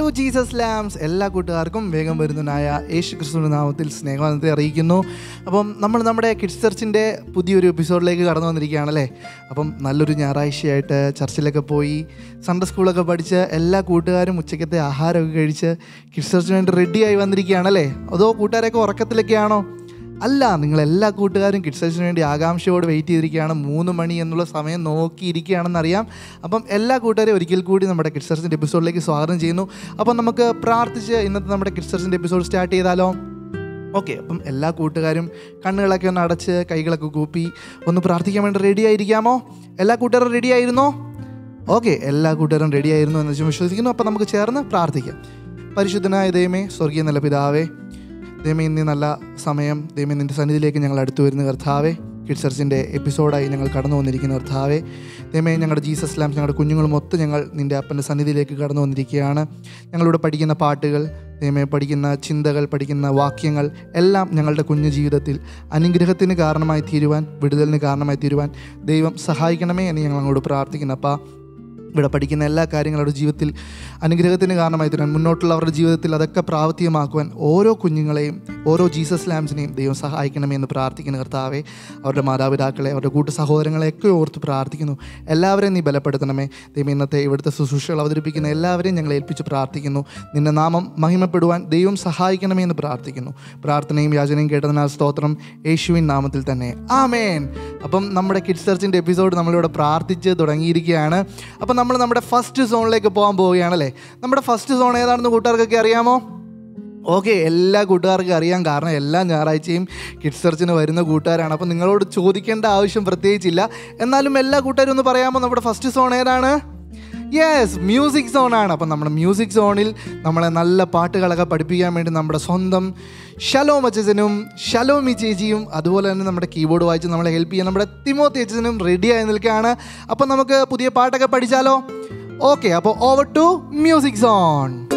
Hello Jesus lamps എല്ലാ കൂട്ടുകാർക്കും വേഗം വരുന്നതിനായ യേശു ക്രിസ്തുവിന്റെ നാമത്തിൽ സ്നേഹവാദത്തെ അറിയിക്കുന്നു. അപ്പം നമ്മൾ നമ്മുടെ കിഡ്സ് ചർച്ചിന്റെ പുതിയൊരു എപ്പിസോഡിലേക്ക് കടന്നു വന്നിരിക്കുകയാണല്ലേ? അപ്പം നല്ലൊരു ഞായറാഴ്ചയായിട്ട് ചർച്ചിലൊക്കെ പോയി സൺഡേ സ്കൂളൊക്കെ പഠിച്ച് എല്ലാ കൂട്ടുകാരും ഉച്ചക്കത്തെ ആഹാരമൊക്കെ കഴിച്ച് കിഡ്സ് ചർച്ചിന് വേണ്ടി റെഡിയായി വന്നിരിക്കുകയാണല്ലേ? അതോ കൂട്ടുകാരൊക്കെ ഉറക്കത്തിലൊക്കെയാണോ? അല്ല നിങ്ങൾ എല്ലാ കൂട്ടുകാരും കിഡ്സസിന് വേണ്ടി ആകാംക്ഷയോട് വെയിറ്റ് ചെയ്തിരിക്കുകയാണ്. മൂന്ന് മണി എന്നുള്ള സമയം നോക്കിയിരിക്കുകയാണെന്ന് അറിയാം അപ്പം എല്ലാ കൂട്ടുകാരെയും ഒരിക്കൽ കൂടി നമ്മുടെ കിഡ്സസിന്റെ എപ്പിസോഡിലേക്ക് സ്വാഗതം ചെയ്യുന്നു. അപ്പം നമുക്ക് പ്രാർത്ഥിച്ച് ഇന്നത്തെ നമ്മുടെ കിഡ്സസിന്റെ എപ്പിസോഡ് സ്റ്റാർട്ട് ചെയ്താലോ? ഓക്കെ അപ്പം എല്ലാ കൂട്ടുകാരും കണ്ണുകളൊക്കെ ഒന്ന് അടച്ച് കൈകളൊക്കെ കൂപ്പി ഒന്ന് പ്രാർത്ഥിക്കാൻ വേണ്ടി റെഡി ആയിരിക്കാമോ? എല്ലാ കൂട്ടുകാരും റെഡി ആയിരുന്നോ? ഓക്കെ എല്ലാ കൂട്ടുകാരും റെഡി ആയിരുന്നു എന്ന് വിശ്വസിക്കുന്നു. അപ്പം നമുക്ക് ചേർന്ന് പ്രാർത്ഥിക്കാം. പരിശുദ്ധനായ ദൈവമേ സ്വർഗീയ നല്ല പിതാവേ ദൈവമേ ഇന്ന് നല്ല സമയം. ദൈവമേ നിന്റെ സന്നിധിയിലേക്ക് ഞങ്ങൾ അടുത്തു വരുന്ന കർത്താവേ. കിഡ്സർസിന്റെ എപ്പിസോഡായി ഞങ്ങൾ കടന്നു വന്നിരിക്കുന്ന കർത്താവേ. ദൈവമേ ഞങ്ങളുടെ ജീസസ് ലാംസ് ഞങ്ങളുടെ കുഞ്ഞുങ്ങളും ഒത്ത് ഞങ്ങൾ നിന്റെ അപ്പന്റെ സന്നിധിയിലേക്ക് കടന്നു വന്നിരിക്കുകയാണ്. ഞങ്ങളിവിടെ പഠിക്കുന്ന പാട്ടുകൾ ദൈവമേ പഠിക്കുന്ന ചിന്തകൾ പഠിക്കുന്ന വാക്യങ്ങൾ എല്ലാം ഞങ്ങളുടെ കുഞ്ഞു ജീവിതത്തിൽ അനുഗ്രഹത്തിന് കാരണമായി തീരുവാൻ വിടുതലിന് കാരണമായി തീരുവാൻ ദൈവം സഹായിക്കണമേ എന്ന് ഞങ്ങൾ അങ്ങോട്ട് പ്രാർത്ഥിക്കുന്നു. അപ്പോൾ ഇവിടെ പഠിക്കുന്ന എല്ലാ കാര്യങ്ങളും അവരുടെ ജീവിതത്തിൽ അനുഗ്രഹത്തിന് കാരണമായി തരാൻ മുന്നോട്ടുള്ള അവരുടെ ജീവിതത്തിൽ അതൊക്കെ പ്രാവർത്തികമാക്കുവാൻ ഓരോ കുഞ്ഞുങ്ങളെയും ഓരോ ജീസസ് ലാംസിനെയും ദൈവം സഹായിക്കണമേ എന്ന് പ്രാർത്ഥിക്കുന്ന കർത്താവെ അവരുടെ മാതാപിതാക്കളെ അവരുടെ കൂട്ടു സഹോദരങ്ങളെയൊക്കെ ഓർത്ത് പ്രാർത്ഥിക്കുന്നു. എല്ലാവരെയും നീ ബലപ്പെടുത്തണമേ. ദൈവം ഇന്നത്തെ ഇവിടുത്തെ ശുശ്രൂഷകൾ അവതരിപ്പിക്കുന്ന എല്ലാവരെയും ഞങ്ങൾ ഏൽപ്പിച്ച് പ്രാർത്ഥിക്കുന്നു. നിന്റെ നാമം മഹിമപ്പെടുവാൻ ദൈവം സഹായിക്കണമേ എന്ന് പ്രാർത്ഥിക്കുന്നു. പ്രാർത്ഥനയും യാചനയും കേട്ടതിനാൽ സ്തോത്രം യേശുവിൻ നാമത്തിൽ തന്നെ. ആമേൻ. അപ്പം നമ്മുടെ കിഡ്സ് സെർച്ചിന്റെ എപ്പിസോഡ് നമ്മളിവിടെ പ്രാർത്ഥിച്ച് തുടങ്ങിയിരിക്കുകയാണ്. അപ്പം നമ്മൾ നമ്മുടെ ഫസ്റ്റ് സോണിലേക്ക് പോകാൻ പോവുകയാണല്ലേ? നമ്മുടെ ഫസ്റ്റ് സോൺ ഏതാണെന്ന് കൂട്ടുകാർക്കൊക്കെ അറിയാമോ? ഓക്കെ എല്ലാ കൂട്ടുകാർക്കും അറിയാം. കാരണം എല്ലാ ഞായറാഴ്ചയും കിഡ്സ് സെർച്ചിന് വരുന്ന കൂട്ടുകാരാണ്. അപ്പോൾ നിങ്ങളോട് ചോദിക്കേണ്ട ആവശ്യം പ്രത്യേകിച്ചില്ല. എന്നാലും എല്ലാ കൂട്ടുകാരും ഒന്ന് പറയാമോ? നമ്മുടെ ഫസ്റ്റ് സോൺ ഏതാണ്? യെസ് മ്യൂസിക് സോണാണ് അപ്പം നമ്മുടെ മ്യൂസിക് സോണിൽ നമ്മളെ നല്ല പാട്ടുകളൊക്കെ പഠിപ്പിക്കാൻ വേണ്ടി നമ്മുടെ സ്വന്തം ഷലോം അച്ചനും ഷലോമി ചേച്ചിയും അതുപോലെ തന്നെ നമ്മുടെ കീബോർഡ് വായിച്ച് നമ്മളെ ഹെൽപ്പ് ചെയ്യാൻ നമ്മുടെ തിമോത്തി അച്ഛനും റെഡിയായി നിൽക്കുകയാണ്. അപ്പം നമുക്ക് പുതിയ പാട്ടൊക്കെ പഠിച്ചാലോ? ഓക്കെ അപ്പോൾ ഓവർ ടു മ്യൂസിക് സോൺ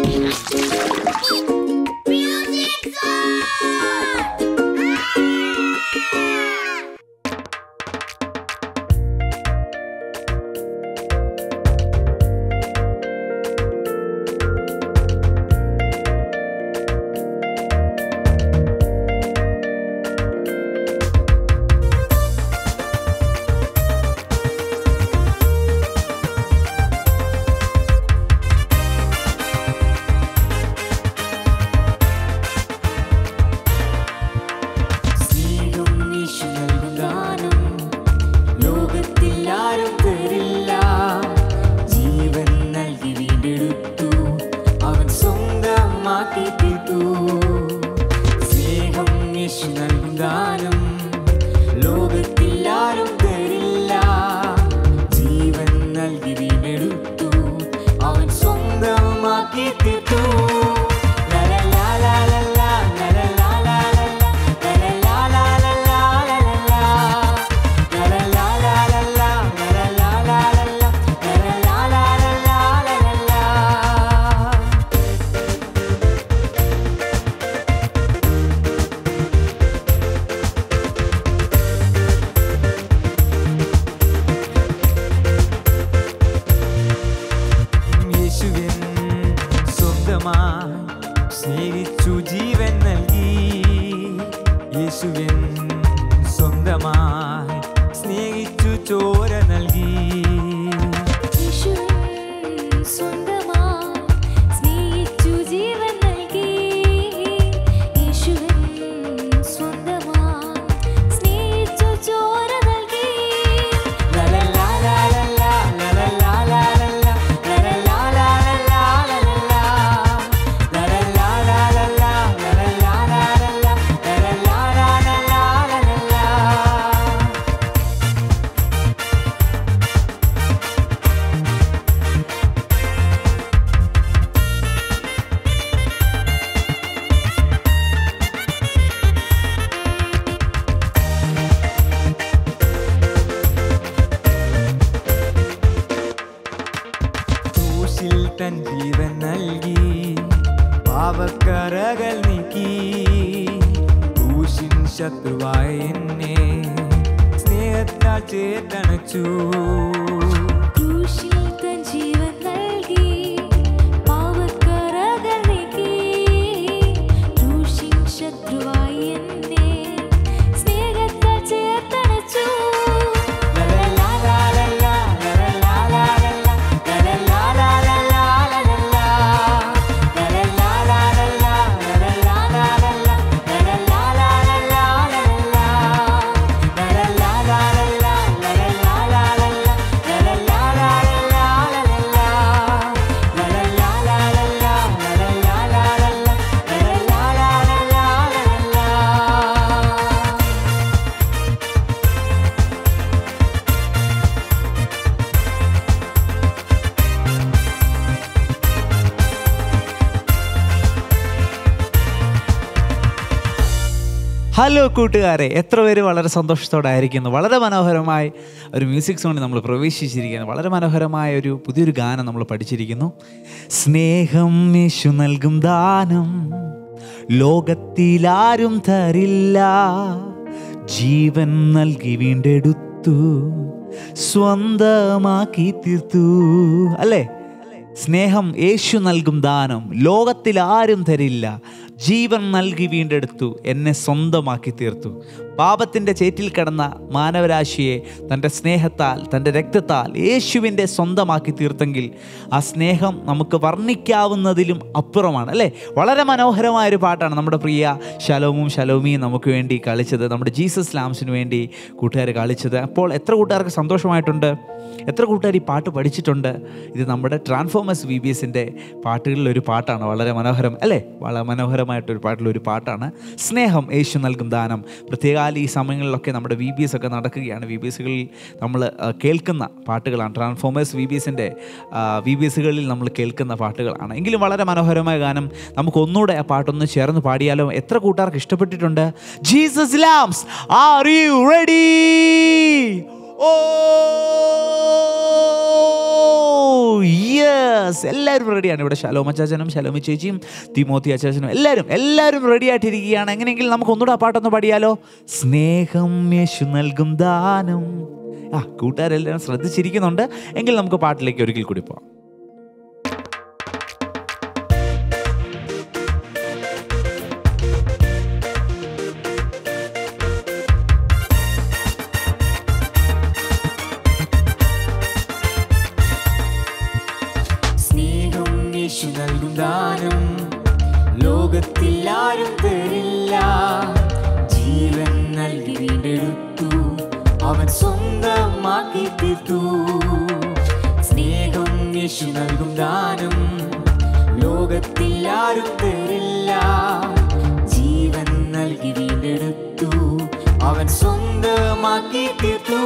പാവക്കറകൾ നീക്കി ക്രൂശിൻ ശത്രുവായ എന്നെ സ്നേഹത്താൽ ചേർത്തണച്ചു ഹലോ കൂട്ടുകാരെ. എത്ര പേര് വളരെ സന്തോഷത്തോടെ ആയിരിക്കുന്നു വളരെ മനോഹരമായി ഒരു മ്യൂസിക് സോണിൽ നമ്മൾ പ്രവേശിച്ചിരിക്കുന്നു വളരെ മനോഹരമായ ഒരു പുതിയൊരു ഗാനം നമ്മൾ പഠിച്ചിരിക്കുന്നു. സ്നേഹം യേശു നൽകും ദാനം. ലോകത്തിലാരും തരില്ല. ജീവൻ നൽകി വീണ്ടെടുത്തു. സ്വന്തമാക്കി തീർത്തു. അല്ലേ? സ്നേഹം യേശു നൽകും ദാനം. ലോകത്തിൽ ആരും തരില്ല. ജീവൻ നൽകി വീണ്ടെടുത്തു എന്നെ സ്വന്തമാക്കി തീർത്തു. പാപത്തിന്റെ ചേറ്റിൽ കിടന്ന മാനവരാശിയെ തന്റെ സ്നേഹത്താൽ തന്റെ രക്തത്താൽ യേശുവിന്റെ സ്വന്തമാക്കി തീർത്തെങ്കിൽ ആ സ്നേഹം നമുക്ക് വർണിക്കാവുന്നതിലും അപ്പുറമാണ് അല്ലേ? വളരെ മനോഹരമായ ഒരു പാട്ടാണ് നമ്മുടെ പ്രിയ ശലോമും ശലോമിയും നമുക്ക് വേണ്ടി കളിച്ചത് നമ്മുടെ ജീസസ് ലാംസിന് വേണ്ടി കൂട്ടുകാർ കളിച്ചത്. അപ്പോൾ എത്ര കൂട്ടുകാർക്ക് സന്തോഷമായിട്ടുണ്ട്? എത്ര കൂട്ടുകാർ ഈ പാട്ട് പഠിച്ചിട്ടുണ്ട്? ഇത് നമ്മുടെ ട്രാൻസ്ഫോമേഴ്സ് വി ബി എസിന്റെ പാട്ടുകളിലൊരു പാട്ടാണ് വളരെ മനോഹരം അല്ലേ? വളരെ മനോഹരമായിട്ടൊരു പാട്ടിലൊരു പാട്ടാണ്. സ്നേഹം യേശു നൽകും ദാനം പ്രത്യേകാൽ ഈ സമയങ്ങളിലൊക്കെ നമ്മുടെ വി ബി എസ് ഒക്കെ നടക്കുകയാണ്. വി ബി എസ്സുകളിൽ നമ്മൾ കേൾക്കുന്ന പാട്ടുകളാണ്. ട്രാൻസ്ഫോമേഴ്സ് വി ബി എസിന്റെ വി ബി എസ്സുകളിൽ നമ്മൾ കേൾക്കുന്ന പാട്ടുകളാണ്. എങ്കിലും വളരെ മനോഹരമായ ഗാനം. നമുക്ക് ഒന്നുകൂടെ ആ പാട്ടൊന്ന് ചേർന്ന് പാടിയാലോ? എത്ര കൂട്ടുകാർക്ക് ഇഷ്ടപ്പെട്ടിട്ടുണ്ട്? Jesus lambs are you ready oh yes എല്ലാവരും റെഡിയാണ് ഇവിടെ ശലോമ ചാച്ചനും ശലോമി ചേച്ചിയും തിമോത്തി അച്ചാച്ചനും എല്ലാവരും എല്ലാവരും റെഡി ആയിട്ടിരിക്കുകയാണ്. എങ്ങനെയെങ്കിലും നമുക്ക് ഒന്നുകൂടെ ആ പാട്ടൊന്ന് പാടിയാലോ? സ്നേഹം യേശു നൽകും ദാനം. ആ കൂട്ടുകാരെല്ലാം ശ്രദ്ധിച്ചിരിക്കുന്നുണ്ട്. എങ്കിൽ നമുക്ക് പാട്ടിലേക്ക് ഒരിക്കൽ കൂടി പോവാം. തീർത്തു സ്നേഹം യേശു നൽകും ദാനം. ലോകത്തിൽ ആരും തരില്ല. ജീവൻ നൽകി വീണ്ടെടുത്തു. അവൻ സ്വന്തമാക്കി തീർത്തു.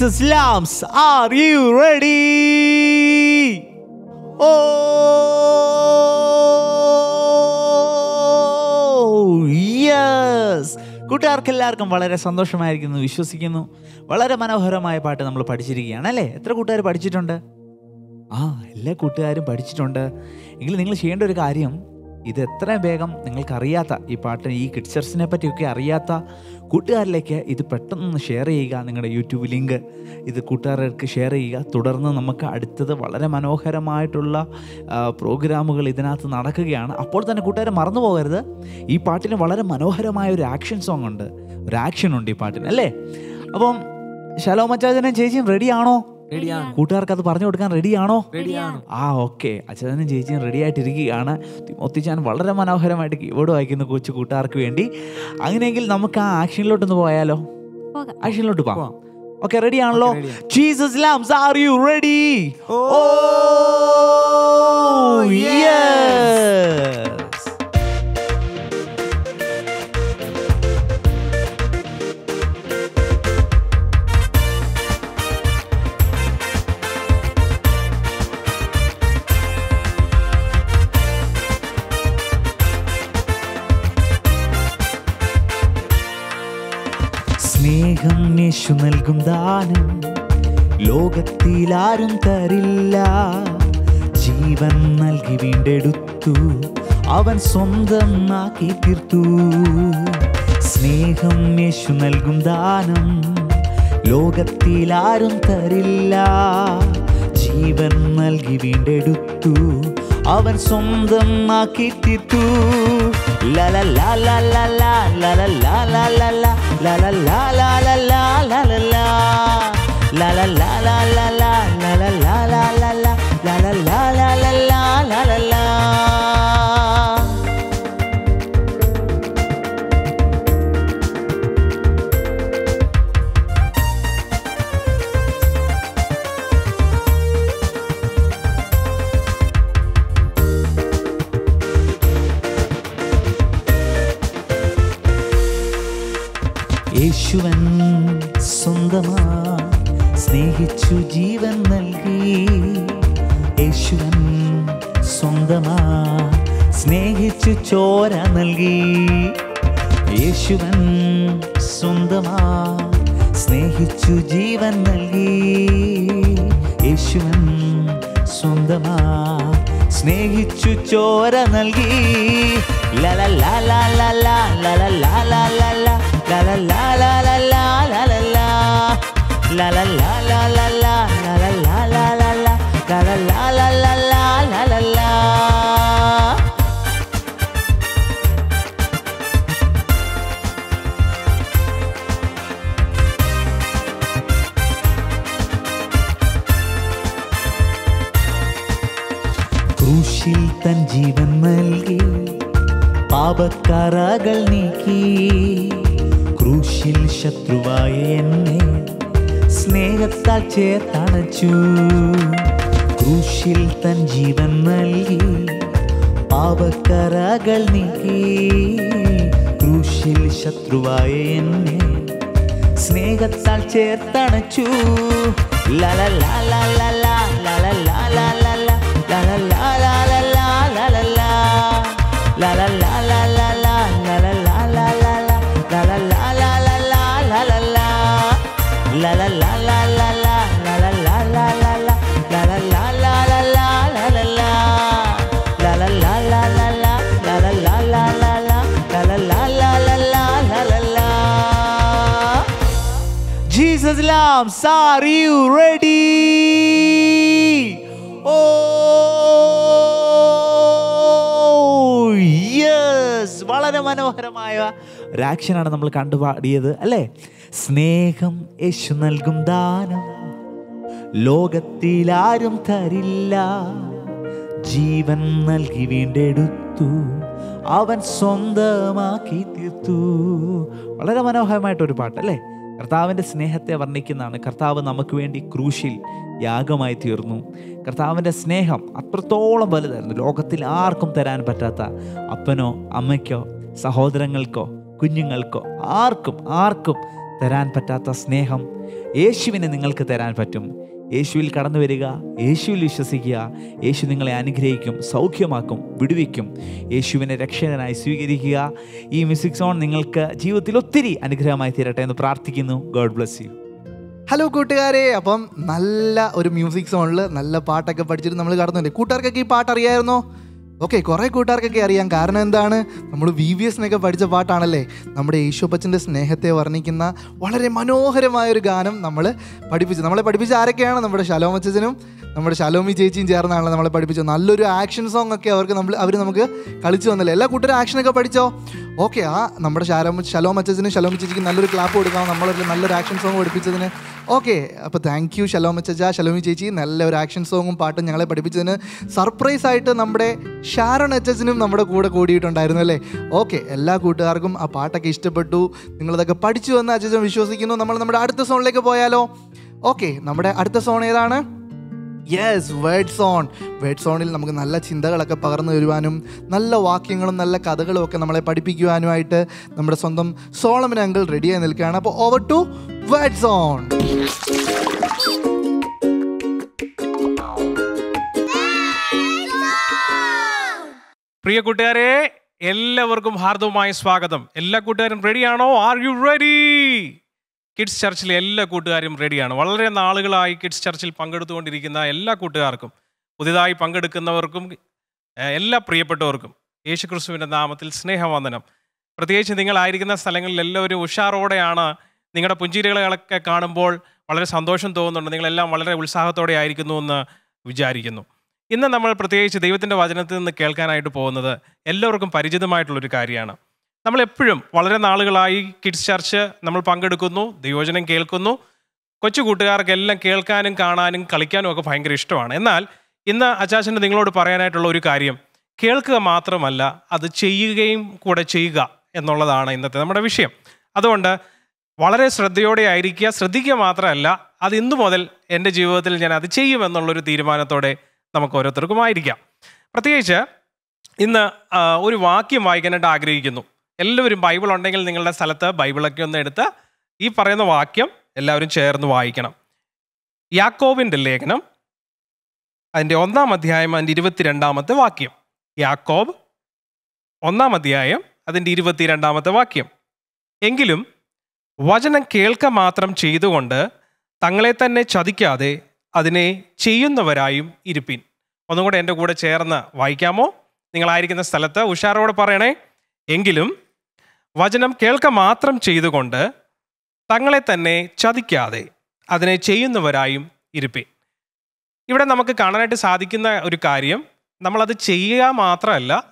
Jesus lambs, are you ready? Oh, yes. കൂട്ടുകാർക്ക് എല്ലാവർക്കും വളരെ സന്തോഷമായിരിക്കുന്നു വിശ്വസിക്കുന്നു. വളരെ മനോഹരമായ പാട്ട് നമ്മൾ പഠിച്ചിരിക്കുകയാണ് അല്ലേ? എത്ര കൂട്ടുകാർ പഠിച്ചിട്ടുണ്ട്? ആ എല്ലാ കൂട്ടുകാരും പഠിച്ചിട്ടുണ്ട്. എങ്കിൽ നിങ്ങൾ ചെയ്യേണ്ട ഒരു കാര്യം ഇത് എത്രയും വേഗം നിങ്ങൾക്കറിയാത്ത ഈ പാട്ട് ഈ കിഡ്സർസിനെ പറ്റിയൊക്കെ അറിയാത്ത കൂട്ടുകാരിലേക്ക് ഇത് പെട്ടെന്ന് ഷെയർ ചെയ്യുക. നിങ്ങളുടെ യൂട്യൂബ് ലിങ്ക് ഇത് കൂട്ടുകാർക്ക് ഷെയർ ചെയ്യുക. തുടർന്ന് നമുക്ക് അടുത്തത് വളരെ മനോഹരമായിട്ടുള്ള പ്രോഗ്രാമുകൾ ഇതിനകത്ത് നടക്കുകയാണ്. അപ്പോൾ തന്നെ കൂട്ടുകാരെ മറന്നു പോകരുത്. ഈ പാട്ടിന് വളരെ മനോഹരമായ ഒരു ആക്ഷൻ സോങ് ഉണ്ട്. ഒരു ആക്ഷൻ ഉണ്ട് ഈ പാട്ടിന് അല്ലേ? അപ്പം ശലോ മച്ചാചനും ചേച്ചിയും റെഡിയാണോ റെഡിയാണ്. കൂട്ടുകാർക്ക് അത് പറഞ്ഞു കൊടുക്കാൻ റെഡിയാണോ? റെഡിയാണ്. ആ ഓക്കെ. അച്ഛനും ചേച്ചിയും റെഡി ആയിട്ടിരിക്കുകയാണ് ഒത്തിച്ചാൻ വളരെ മനോഹരമായിട്ട് കീബോർഡ് വായിക്കുന്ന കൊച്ചു കൂട്ടുകാർക്ക് വേണ്ടി. അങ്ങനെയെങ്കിൽ നമുക്ക് ആ ആക്ഷനിലോട്ടൊന്ന് പോയാലോ. ആക്ഷനിലോട്ട് പോവാം. ഓക്കെ റെഡി ആണല്ലോ Okay, ready ആണ്. Jesus lambs are you ready? Oh yes. യേശു നൽകും ദാനം. ലോകത്തിൽ ആരും തരില്ല. ജീവൻ നൽകി വീണ്ടെടുത്തു. അവൻ സ്വന്തം സ്വന്തമാക്കി തീർത്തു. സ്നേഹം യേശു നൽകും ദാനം. ലോകത്തിൽ ആരും തരില്ല. ജീവൻ നൽകി വീണ്ടെടുത്തു. അവൻ സ്വന്തമാക്കി തീർത്തു ലല ചോര നൽകി യേശുവൻ സ്വന്തമാ സ്നേഹിച്ചു ജീവൻ നൽകി യേശുവൻ സ്വന്തമാ സ്നേഹിച്ചു ചോര നൽകി ലല പാപക്കറകൾ നീക്കി. ക്രൂശിൽ ശത്രുവായ എന്നെ സ്നേഹത്താൽ ചേർത്തണച്ചു. ക്രൂശിൽ തൻ ജീവൻ നൽകി പാപക്കറകൾ നീക്കി. ക്രൂശിൽ ശത്രുവായ എന്നെ സ്നേഹത്താൽ ചേർത്തണച്ചു. ലല Lala Lala Lala Lambs, are you ready? Oh, yes! വളരെ മനോഹരമായ ഒരു ആക്ഷനാണ് നമ്മൾ കണ്ടുപാടിയത് അല്ലേ? സ്നേഹം യേശു നൽകും ദാനം. ലോകത്തിലാരും തരില്ല. ജീവൻ നൽകി വീണ്ടെടുത്തു. അവൻ സ്വന്തമാക്കി തീർത്തു. വളരെ മനോഹരമായിട്ടൊരു പാട്ട് അല്ലേ? കർത്താവിന്റെ സ്നേഹത്തെ വർണിക്കുന്നതാണ്. കർത്താവ് നമുക്ക് വേണ്ടി ക്രൂശിൽ യാഗമായി തീർന്നു. കർത്താവിന്റെ സ്നേഹം അത്രത്തോളം വലുതായിരുന്നു. ലോകത്തിൽ ആർക്കും തരാൻ പറ്റാത്ത അപ്പനോ അമ്മയ്ക്കോ സഹോദരങ്ങൾക്കോ കുഞ്ഞുങ്ങൾക്കോ ആർക്കും ആർക്കും തരാൻ പറ്റാത്ത സ്നേഹം യേശുവിനെ നിങ്ങൾക്ക് തരാൻ പറ്റും. യേശുവിൽ കടന്നു വരിക യേശുവിൽ വിശ്വസിക്കുക. യേശു നിങ്ങളെ അനുഗ്രഹിക്കും സൗഖ്യമാക്കും വിടുവിക്കും. യേശുവിനെ രക്ഷകനായി സ്വീകരിക്കുക. ഈ മ്യൂസിക് സോൺ നിങ്ങൾക്ക് ജീവിതത്തിൽ ഒത്തിരി അനുഗ്രഹമായി തീരട്ടെ എന്ന് പ്രാർത്ഥിക്കുന്നു. God bless you. ഹലോ കൂട്ടുകാരെ അപ്പം നല്ല ഒരു മ്യൂസിക് സോണിൽ നല്ല പാട്ടൊക്കെ പഠിച്ചിട്ട് നമ്മൾ കടന്നുണ്ട് കൂട്ടുകാർക്കൊക്കെ ഈ പാട്ട് അറിയായിരുന്നോ? ഓക്കെ കുറേ കൂട്ടുകാർക്കൊക്കെ അറിയാം. കാരണം എന്താണ്? നമ്മൾ വി വി എസിനൊക്കെ പഠിച്ച പാട്ടാണല്ലേ? നമ്മുടെ യേശുപ്പച്ചന്റെ സ്നേഹത്തെ വർണിക്കുന്ന വളരെ മനോഹരമായ ഒരു ഗാനം നമ്മൾ പഠിപ്പിച്ചു. നമ്മളെ പഠിപ്പിച്ച ആരൊക്കെയാണ്? നമ്മുടെ ശലോമച്ചനും നമ്മുടെ ശലോമി ചേച്ചിയും ചേർന്നാണല്ലോ നമ്മളെ പഠിപ്പിച്ചത്. നല്ലൊരു ആക്ഷൻ സോങ് ഒക്കെ അവർക്ക് നമ്മൾ അവർ നമുക്ക് കളിച്ചു തന്നല്ലേ? എല്ലാ കൂട്ടരും ആക്ഷനൊക്കെ പഠിച്ചോ? ഓക്കെ ആ നമ്മുടെ ശലോമ ശലോം അച്ചനും ശലോമി ചേച്ചിക്ക് നല്ലൊരു ക്ലാപ്പ് കൊടുക്കാം നമ്മളൊരു നല്ലൊരു ആക്ഷൻ സോങ് പഠിപ്പിച്ചതിന് ഓക്കെ അപ്പോൾ താങ്ക് യു ശലോം ചജ ശലോമി ചേച്ചി നല്ല ഒരു ആക്ഷൻ സോങ്ങും പാട്ടും ഞങ്ങളെ പഠിപ്പിച്ചതിന് സർപ്രൈസ് ആയിട്ട് നമ്മുടെ ഷാരൺ അച്ചനും നമ്മുടെ കൂടെ കൂടിയിട്ടുണ്ടായിരുന്നു അല്ലേ? ഓക്കെ എല്ലാ കൂട്ടുകാർക്കും ആ പാട്ടൊക്കെ ഇഷ്ടപ്പെട്ടു. നിങ്ങളതൊക്കെ പഠിച്ചു എന്ന് അച്ചച്ചൻ വിശ്വസിക്കുന്നു. നമ്മൾ നമ്മുടെ അടുത്ത സോണിലേക്ക് പോയാലോ? ഓക്കെ നമ്മുടെ അടുത്ത സോൺ ഏതാണ്? യെസ് വേർഡ് സോൺ വേർഡ് സോണിൽ നമുക്ക് നല്ല ചിന്തകളൊക്കെ പകർന്നു തരുവാനും നല്ല വാക്യങ്ങളും നല്ല കഥകളും ഒക്കെ നമ്മളെ പഠിപ്പിക്കുവാനുമായിട്ട് നമ്മുടെ സ്വന്തം സോളമൻ അങ്കിൾ റെഡിയായി നിൽക്കുകയാണ്. അപ്പോൾ ഓവർ ടു വേർഡ് സോൺ പ്രിയ കൂട്ടുകാരെ എല്ലാവർക്കും ഹാർദവമായ സ്വാഗതം. എല്ലാ കൂട്ടുകാരും റെഡിയാണോ ആർ യു റെഡി കിഡ്സ് ചർച്ചിലെ എല്ലാ കൂട്ടുകാരും റെഡിയാണ് വളരെ നാളുകളായി കിഡ്സ് ചർച്ചിൽ പങ്കെടുത്തുകൊണ്ടിരിക്കുന്ന എല്ലാ കൂട്ടുകാർക്കും പുതിയതായി പങ്കെടുക്കുന്നവർക്കും എല്ലാ പ്രിയപ്പെട്ടവർക്കും യേശുക്രിസ്തുവിന്റെ നാമത്തിൽ സ്നേഹവന്ദനം. പ്രത്യേകിച്ച് നിങ്ങളായിരിക്കുന്ന സ്ഥലങ്ങളിൽ എല്ലാവരും ഉഷാറോടെയാണ് നിങ്ങളുടെ പുഞ്ചിരികളൊക്കെ കാണുമ്പോൾ വളരെ സന്തോഷം തോന്നുന്നുണ്ട്. നിങ്ങളെല്ലാം വളരെ ഉത്സാഹത്തോടെ ആയിരിക്കുന്നു എന്ന് വിചാരിക്കുന്നു. ഇന്ന് നമ്മൾ പ്രത്യേകിച്ച് ദൈവത്തിന്റെ വചനത്തിൽ നിന്ന് കേൾക്കാനായിട്ട് പോകുന്നത് എല്ലാവർക്കും പരിചിതമായിട്ടുള്ളൊരു കാര്യമാണ്. നമ്മൾ എപ്പോഴും വളരെ നാളുകളായി കിഡ്സ് ചർച്ച് നമ്മൾ പങ്കെടുക്കുന്നു ദൈവചനം കേൾക്കുന്നു. കൊച്ചു കൂട്ടുകാർക്കെല്ലാം കേൾക്കാനും കാണാനും കളിക്കാനും ഒക്കെ ഭയങ്കര ഇഷ്ടമാണ്. എന്നാൽ ഇന്ന് അച്ചാച്ചന് നിങ്ങളോട് പറയാനായിട്ടുള്ള ഒരു കാര്യം കേൾക്കുക മാത്രമല്ല അത് ചെയ്യുകയും കൂടെ ചെയ്യുക എന്നുള്ളതാണ് ഇന്നത്തെ നമ്മുടെ വിഷയം. അതുകൊണ്ട് വളരെ ശ്രദ്ധയോടെ ആയിരിക്കുക ശ്രദ്ധിക്കുക മാത്രമല്ല അത് ഇന്നു മുതൽ എന്റെ ജീവിതത്തിൽ ഞാൻ അത് ചെയ്യുമെന്നുള്ളൊരു തീരുമാനത്തോടെ നമുക്ക് ഓരോരുത്തർക്കും ആയിരിക്കാം. പ്രത്യേകിച്ച് ഇന്ന് ഒരു വാക്യം വായിക്കാനായിട്ട് ആഗ്രഹിക്കുന്നു. എല്ലാവരും ബൈബിൾ ഉണ്ടെങ്കിൽ നിങ്ങളുടെ സ്ഥലത്ത് ബൈബിളൊക്കെ ഒന്ന് എടുത്ത് ഈ പറയുന്ന വാക്യം എല്ലാവരും ചേർന്ന് വായിക്കണം. യാക്കോവിന്റെ ലേഖനം അതിന്റെ ഒന്നാം അധ്യായം അതിന്റെ ഇരുപത്തിരണ്ടാമത്തെ വാക്യം. യാക്കോബ് ഒന്നാം അധ്യായം അതിന്റെ ഇരുപത്തിരണ്ടാമത്തെ വാക്യം. എങ്കിലും വചനം കേൾക്ക മാത്രം ചെയ്തുകൊണ്ട് തങ്ങളെ തന്നെ ചതിക്കാതെ അതിനെ ചെയ്യുന്നവരായും ഇരുപ്പിൻ. ഒന്നും കൂടെ എന്റെ കൂടെ ചേർന്ന് വായിക്കാമോ? നിങ്ങളായിരിക്കുന്ന സ്ഥലത്ത് ഉഷാറോടെ പറയണേ. എങ്കിലും വചനം കേൾക്ക മാത്രം ചെയ്തുകൊണ്ട് തങ്ങളെ തന്നെ ചതിക്കാതെ അതിനെ ചെയ്യുന്നവരായും ഇരുപ്പേ ഇവിടെ നമുക്ക് കാണാനായിട്ട് സാധിക്കുന്ന ഒരു കാര്യം നമ്മളത് ചെയ്യുക മാത്രമല്ല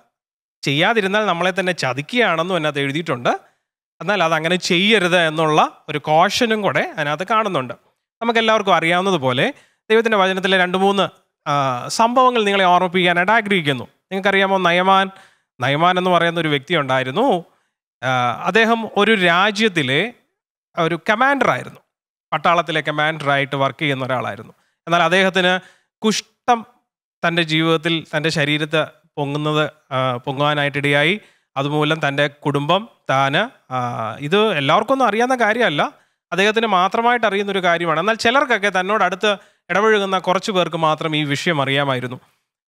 ചെയ്യാതിരുന്നാൽ നമ്മളെ തന്നെ ചതിക്കുകയാണെന്നും അതിനകത്ത് എഴുതിയിട്ടുണ്ട്. എന്നാൽ അത് അങ്ങനെ ചെയ്യരുത് എന്നുള്ള ഒരു കോഷനും കൂടെ അതിനകത്ത് കാണുന്നുണ്ട്. നമുക്കെല്ലാവർക്കും അറിയാവുന്നതുപോലെ ദൈവത്തിന്റെ വചനത്തിലെ രണ്ട് മൂന്ന് സംഭവങ്ങൾ നിങ്ങളെ ഓർമ്മിപ്പിക്കാനായിട്ട് ആഗ്രഹിക്കുന്നു. നിങ്ങൾക്കറിയാമോ നയമാൻ നയമാൻ എന്ന് പറയുന്ന ഒരു വ്യക്തി ഉണ്ടായിരുന്നു. അദ്ദേഹം ഒരു രാജ്യത്തിലെ ഒരു കമാൻഡറായിരുന്നു പട്ടാളത്തിലെ കമാൻഡറായിട്ട് വർക്ക് ചെയ്യുന്ന ഒരാളായിരുന്നു. എന്നാൽ അദ്ദേഹത്തിന് കുഷ്ഠം തന്റെ ജീവിതത്തിൽ തന്റെ ശരീരത്ത് പൊങ്ങുന്നത് പൊങ്ങുവാനായിട്ടിടയായി. അതുമൂലം തന്റെ കുടുംബം താന് ഇത് എല്ലാവർക്കും ഒന്നും അറിയാവുന്ന കാര്യമല്ല. അദ്ദേഹത്തിന് മാത്രമായിട്ട് അറിയുന്ന ഒരു കാര്യമാണ്. എന്നാൽ ചിലർക്കൊക്കെ തന്നോട് അടുത്ത് ഇടപഴകുന്ന കുറച്ച് പേർക്ക് മാത്രം ഈ വിഷയം അറിയാമായിരുന്നു.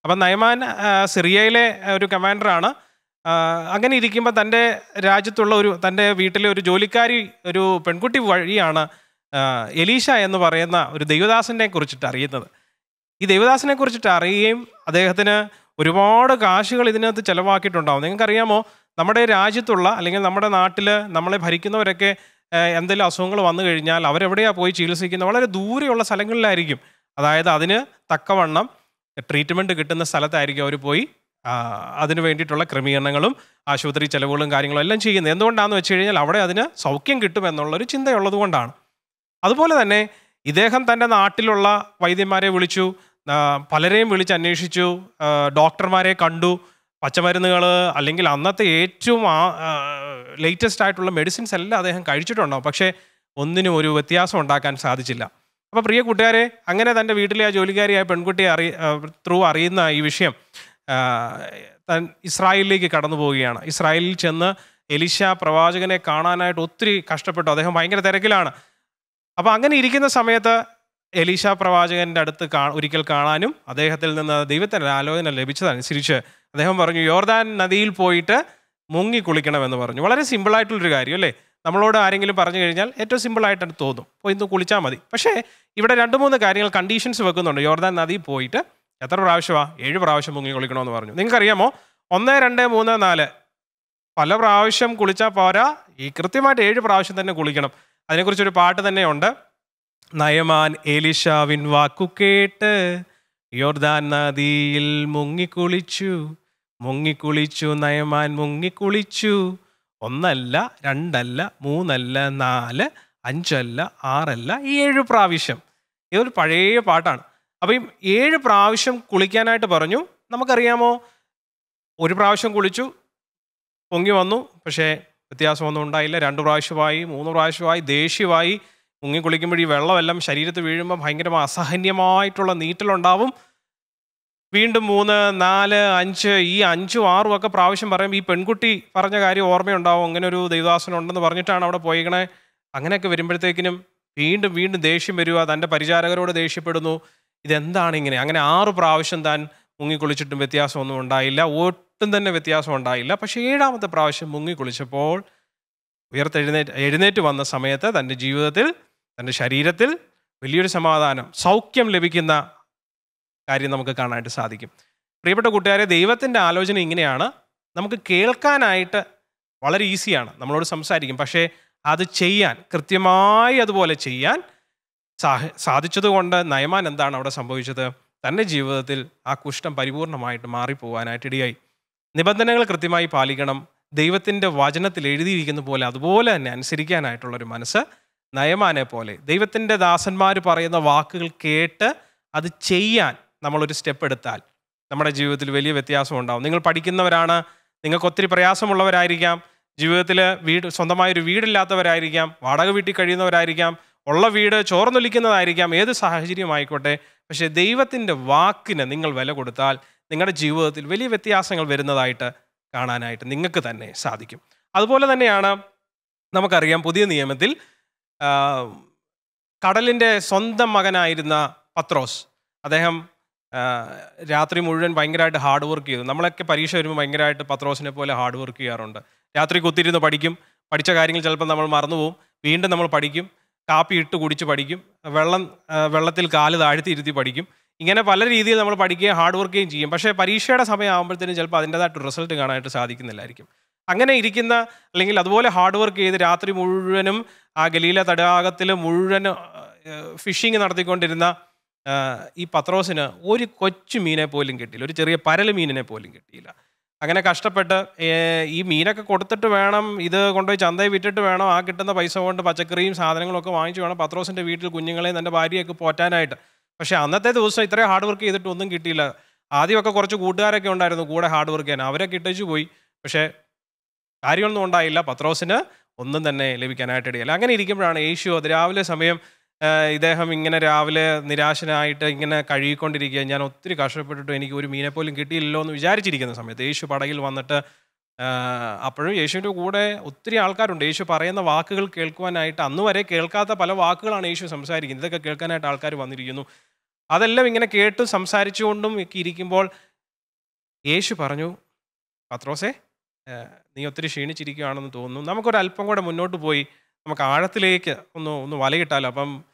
അപ്പം നയമാൻ സിറിയയിലെ ഒരു കമാൻഡറാണ് അങ്ങനെ ഇരിക്കുമ്പോൾ തന്റെ രാജ്യത്തുള്ള ഒരു തന്റെ വീട്ടിലെ ഒരു ജോലിക്കാരി ഒരു പെൺകുട്ടി വഴിയാണ് എലീഷ എന്ന് പറയുന്ന ഒരു ദൈവദാസനെ കുറിച്ചിട്ട് അറിയുന്നത്. ഈ ദൈവദാസനെ കുറിച്ചിട്ട് അറിയുകയും അദ്ദേഹത്തിന് ഒരുപാട് കാശുകൾ ഇതിനകത്ത് ചിലവാക്കിയിട്ടുണ്ടാവും. നിങ്ങൾക്കറിയാമോ നമ്മുടെ രാജ്യത്തുള്ള അല്ലെങ്കിൽ നമ്മുടെ നാട്ടിൽ നമ്മളെ ഭരിക്കുന്നവരൊക്കെ എന്തെങ്കിലും അസുഖങ്ങൾ വന്നു കഴിഞ്ഞാൽ അവരെവിടെയാണ് പോയി ചികിത്സിക്കുന്നത്? വളരെ ദൂരെയുള്ള സ്ഥലങ്ങളിലായിരിക്കും. അതായത് അതിന് തക്കവണ്ണം ട്രീറ്റ്മെന്റ് കിട്ടുന്ന സ്ഥലത്തായിരിക്കും അവർ പോയി അതിന് വേണ്ടിയിട്ടുള്ള ക്രമീകരണങ്ങളും ആശുപത്രി ചെലവുകളും കാര്യങ്ങളും എല്ലാം ചെയ്യുന്നത്. എന്തുകൊണ്ടാണെന്ന് വെച്ച് കഴിഞ്ഞാൽ അവിടെ അതിന് സൗഖ്യം കിട്ടും എന്നുള്ളൊരു ചിന്തയുള്ളത് കൊണ്ടാണ്. അതുപോലെ തന്നെ ഇദ്ദേഹം തന്റെ നാട്ടിലുള്ള വൈദ്യന്മാരെ വിളിച്ചു പലരെയും വിളിച്ച് അന്വേഷിച്ചു ഡോക്ടർമാരെ കണ്ടു. പച്ചമരുന്നുകൾ അല്ലെങ്കിൽ അന്നത്തെ ഏറ്റവും ആ ലേറ്റസ്റ്റ് ആയിട്ടുള്ള മെഡിസിൻസ് എല്ലാം അദ്ദേഹം കഴിച്ചിട്ടുണ്ടാവും പക്ഷേ ഒന്നിനും ഒരു വ്യത്യാസം ഉണ്ടാക്കാൻ സാധിച്ചില്ല. അപ്പോൾ പ്രിയ കൂട്ടുകാരെ അങ്ങനെ തന്റെ വീട്ടിലെ ആ ജോലിക്കാരിയായ പെൺകുട്ടിയെ അറി ത്രൂ അറിയുന്ന ഈ വിഷയം താൻ ഇസ്രായേലിലേക്ക് കടന്നു പോവുകയാണ്. ഇസ്രായേലിൽ ചെന്ന് എലിശ പ്രവാചകനെ കാണാനായിട്ട് ഒത്തിരി കഷ്ടപ്പെട്ടു. അദ്ദേഹം ഭയങ്കര തിരക്കിലാണ്. അപ്പോൾ അങ്ങനെ ഇരിക്കുന്ന സമയത്ത് എലീശ പ്രവാചകന്റെ അടുത്ത് കാ ഒരിക്കൽ കാണാനും അദ്ദേഹത്തിൽ നിന്ന് ദൈവത്തിന്റെ ആലോചന ലഭിച്ചതനുസരിച്ച് അദ്ദേഹം പറഞ്ഞു യോർദാൻ നദിയിൽ പോയിട്ട് മുങ്ങി കുളിക്കണമെന്ന് പറഞ്ഞു. വളരെ സിമ്പിളായിട്ടുള്ളൊരു കാര്യം അല്ലേ? നമ്മളോട് ആരെങ്കിലും പറഞ്ഞു കഴിഞ്ഞാൽ ഏറ്റവും സിമ്പിളായിട്ടാണ് തോന്നും. പോയി ഇന്ന് കുളിച്ചാൽ മതി. പക്ഷേ ഇവിടെ രണ്ട് മൂന്ന് കാര്യങ്ങൾ കണ്ടീഷൻസ് വെക്കുന്നുണ്ട്. യോർദാൻ നദിയിൽ പോയിട്ട് എത്ര പ്രാവശ്യമാ? ഏഴ് പ്രാവശ്യം മുങ്ങി കുളിക്കണമെന്ന് പറഞ്ഞു. നിങ്ങൾക്കറിയാമോ? ഒന്ന് രണ്ട് മൂന്ന് നാല്. പല പ്രാവശ്യം കുളിച്ചാൽ പോരാ. ഈ കൃത്യമായിട്ട് ഏഴ് പ്രാവശ്യം തന്നെ കുളിക്കണം. അതിനെക്കുറിച്ചൊരു പാട്ട് തന്നെയുണ്ട്. നയമാൻ എലിഷാവിൻ വാക്കു കേട്ട് യോർദാൻ നദിയിൽ മുങ്ങിക്കുളിച്ചു മുങ്ങിക്കുളിച്ചു നയമാൻ മുങ്ങിക്കുളിച്ചു ഒന്നല്ല രണ്ടല്ല മൂന്നല്ല നാല് അഞ്ചല്ല ആറല്ല ഏഴ് പ്രാവശ്യം. ഇതൊരു പഴയ പാട്ടാണ്. അപ്പം ഈ ഏഴ് പ്രാവശ്യം കുളിക്കാനായിട്ട് പറഞ്ഞു. നമുക്കറിയാമോ? ഒരു പ്രാവശ്യം കുളിച്ചു പൊങ്ങി വന്നു. പക്ഷേ വ്യത്യാസമൊന്നും ഉണ്ടായില്ല. രണ്ട് പ്രാവശ്യമായി മൂന്ന് പ്രാവശ്യമായി ദേഷ്യമായി മുങ്ങി കുളിക്കുമ്പോൾ ഈ വെള്ളമെല്ലാം ശരീരത്ത് വീഴുമ്പോൾ ഭയങ്കര അസഹന്യമായിട്ടുള്ള നീറ്റലുണ്ടാവും. വീണ്ടും മൂന്ന് നാല് അഞ്ച് ഈ അഞ്ചും ആറും ഒക്കെ പ്രാവശ്യം പറയുമ്പോൾ ഈ പെൺകുട്ടി പറഞ്ഞ കാര്യം ഓർമ്മയുണ്ടാവും. അങ്ങനെ ഒരു ദൈവദാസനം ഉണ്ടെന്ന് പറഞ്ഞിട്ടാണ് അവിടെ പോയിക്കണേ. അങ്ങനെയൊക്കെ വരുമ്പോഴത്തേക്കിനും വീണ്ടും വീണ്ടും ദേഷ്യം വരിക തന്റെ പരിചാരകരോട് ദേഷ്യപ്പെടുന്നു. ഇതെന്താണ് ഇങ്ങനെ? അങ്ങനെ ആറ് പ്രാവശ്യം താൻ മുങ്ങിക്കുളിച്ചിട്ടും വ്യത്യാസമൊന്നും ഉണ്ടായില്ല. ഒട്ടും തന്നെ വ്യത്യാസം ഉണ്ടായില്ല. പക്ഷേ ഏഴാമത്തെ പ്രാവശ്യം മുങ്ങിക്കുളിച്ചപ്പോൾ ഉയർത്തെഴുന്നേറ്റ് എഴുന്നേറ്റ് വന്ന സമയത്ത് തന്റെ ജീവിതത്തിൽ തന്റെ ശരീരത്തിൽ വലിയൊരു സമാധാനം സൗഖ്യം ലഭിക്കുന്ന കാര്യം നമുക്ക് കാണാനായിട്ട് സാധിക്കും. പ്രിയപ്പെട്ട കൂട്ടുകാരെ ദൈവത്തിന്റെ ആലോചന ഇങ്ങനെയാണ്. നമുക്ക് കേൾക്കാനായിട്ട് വളരെ ഈസിയാണ്. നമ്മളോട് സംസാരിക്കും. പക്ഷേ അത് ചെയ്യാൻ കൃത്യമായി അതുപോലെ ചെയ്യാൻ സാധിച്ചതുകൊണ്ട് നയമാൻ എന്താണ് അവിടെ സംഭവിച്ചത്? തന്റെ ജീവിതത്തിൽ ആ കുഷ്ഠം പരിപൂർണമായിട്ട് മാറിപ്പോവാനായിട്ട് ഇടയായി. നിബന്ധനകൾ കൃത്യമായി പാലിക്കണം. ദൈവത്തിന്റെ വചനത്തിൽ എഴുതിയിരിക്കുന്ന പോലെ അതുപോലെ തന്നെ അനുസരിക്കാനായിട്ടുള്ളൊരു മനസ്സ് നയമാനെ പോലെ. ദൈവത്തിന്റെ ദാസന്മാർ പറയുന്ന വാക്കുകൾ കേട്ട് അത് ചെയ്യാൻ നമ്മളൊരു സ്റ്റെപ്പ് എടുത്താൽ നമ്മുടെ ജീവിതത്തിൽ വലിയ വ്യത്യാസം ഉണ്ടാകും നിങ്ങൾ പഠിക്കുന്നവരാണ് നിങ്ങൾക്ക് ഒത്തിരി പ്രയാസമുള്ളവരായിരിക്കാം ജീവിതത്തിൽ വീട് സ്വന്തമായൊരു വീടില്ലാത്തവരായിരിക്കാം വാടക വീട്ടിൽ കഴിയുന്നവരായിരിക്കാം ഉള്ള വീട് ചോർന്നൊലിക്കുന്നതായിരിക്കാം. ഏത് സാഹചര്യമായിക്കോട്ടെ. പക്ഷേ ദൈവത്തിന്റെ വാക്കിന് നിങ്ങൾ വില കൊടുത്താൽ നിങ്ങളുടെ ജീവിതത്തിൽ വലിയ വ്യത്യാസങ്ങൾ വരുന്നതായിട്ട് കാണാനായിട്ട് നിങ്ങൾക്ക് തന്നെ സാധിക്കും. അതുപോലെ തന്നെയാണ് നമുക്കറിയാം പുതിയ നിയമത്തിൽ കടലിന്റെ സ്വന്തം മകനായിരുന്ന പത്രോസ്. അദ്ദേഹം രാത്രി മുഴുവൻ ഭയങ്കരമായിട്ട് ഹാർഡ് വർക്ക് ചെയ്തു. നമ്മളൊക്കെ പരീക്ഷ വരുമ്പോൾ ഭയങ്കരമായിട്ട് പത്രോസിനെ പോലെ ഹാർഡ് വർക്ക് ചെയ്യാറുണ്ട്. രാത്രി കുത്തിരുന്ന് പഠിക്കും. പഠിച്ച കാര്യങ്ങൾ ചിലപ്പോൾ നമ്മൾ മറന്നുപോകും. വീണ്ടും നമ്മൾ പഠിക്കും. കാപ്പി ഇട്ട് കുടിച്ച് പഠിക്കും. വെള്ളം വെള്ളത്തിൽ കാൽ താഴ്ത്തി ഇരുത്തി പഠിക്കും. ഇങ്ങനെ പല രീതിയിൽ നമ്മൾ പഠിക്കുകയും ഹാർഡ് വർക്കുകയും ചെയ്യും. പക്ഷേ പരീക്ഷയുടെ സമയമാകുമ്പോഴത്തേനും ചിലപ്പോൾ അതിന്റെതായിട്ട് റിസൾട്ട് കാണാനായിട്ട് സാധിക്കുന്നില്ലായിരിക്കും. അങ്ങനെ ഇരിക്കുന്ന അല്ലെങ്കിൽ അതുപോലെ ഹാർഡ് വർക്ക് ചെയ്ത് രാത്രി മുഴുവനും ആ ഗലീല തടാകത്തിൽ മുഴുവൻ ഫിഷിങ് നടത്തിക്കൊണ്ടിരുന്ന ഈ പത്രോസിന് ഒരു കൊച്ചു മീനെ പോലും കിട്ടിയില്ല. ഒരു ചെറിയ പരൽ മീനിനെ പോലും കിട്ടിയില്ല. അങ്ങനെ കഷ്ടപ്പെട്ട് ഈ മീനൊക്കെ കൊടുത്തിട്ട് വേണം ഇത് കൊണ്ടുപോയി ചന്തയിൽ വിറ്റിട്ട് വേണം ആ കിട്ടുന്ന പൈസ കൊണ്ട് പച്ചക്കറിയും സാധനങ്ങളൊക്കെ വാങ്ങിച്ചു വേണം പത്രോസിന്റെ വീട്ടിൽ കുഞ്ഞുങ്ങളെയും തന്റെ ഭാര്യയൊക്കെ പോറ്റാനായിട്ട്. പക്ഷേ അന്നത്തെ ദിവസം ഇത്രയും ഹാർഡ് വർക്ക് ചെയ്തിട്ട് ഒന്നും കിട്ടിയില്ല. ആദ്യമൊക്കെ കുറച്ച് കൂട്ടുകാരൊക്കെ ഉണ്ടായിരുന്നു കൂടെ ഹാർഡ് വർക്ക് ചെയ്യാൻ. അവരൊക്കെ ഇട്ടിച്ചു പോയി. പക്ഷേ കാര്യമൊന്നും ഉണ്ടായില്ല. പത്രോസിന് ഒന്നും തന്നെ ലഭിക്കാനായിട്ട് ഇടയില്ല. അങ്ങനെ ഇരിക്കുമ്പോഴാണ് യേശു അത് രാവിലെ സമയം ഇദ്ദേഹം ഇങ്ങനെ രാവിലെ നിരാശനായിട്ട് ഇങ്ങനെ കഴുകിക്കൊണ്ടിരിക്കുക ഞാൻ ഒത്തിരി കഷ്ടപ്പെട്ടിട്ട് എനിക്ക് ഒരു മീനെ പോലും കിട്ടിയില്ലല്ലോ എന്ന് വിചാരിച്ചിരിക്കുന്ന സമയത്ത് യേശു പടകിൽ വന്നിട്ട് അപ്പോഴും യേശുവിന്റെ കൂടെ ഒത്തിരി ആൾക്കാരുണ്ട്. യേശു പറയുന്ന വാക്കുകൾ കേൾക്കുവാനായിട്ട് അന്ന് വരെ കേൾക്കാത്ത പല വാക്കുകളാണ് യേശു സംസാരിക്കുന്നത്. ഇതൊക്കെ കേൾക്കാനായിട്ട് ആൾക്കാർ വന്നിരിക്കുന്നു. അതെല്ലാം ഇങ്ങനെ കേട്ട് സംസാരിച്ചുകൊണ്ടും ഒക്കെ ഇരിക്കുമ്പോൾ യേശു പറഞ്ഞു പത്രോസേ നീ ഒത്തിരി ക്ഷീണിച്ചിരിക്കുകയാണെന്ന് തോന്നുന്നു. നമുക്കൊരു അല്പം കൂടെ മുന്നോട്ട് പോയി. നമുക്ക് ആഴത്തിലേക്ക് ഒന്ന് ഒന്ന് വലയിട്ടാലോ? അപ്പം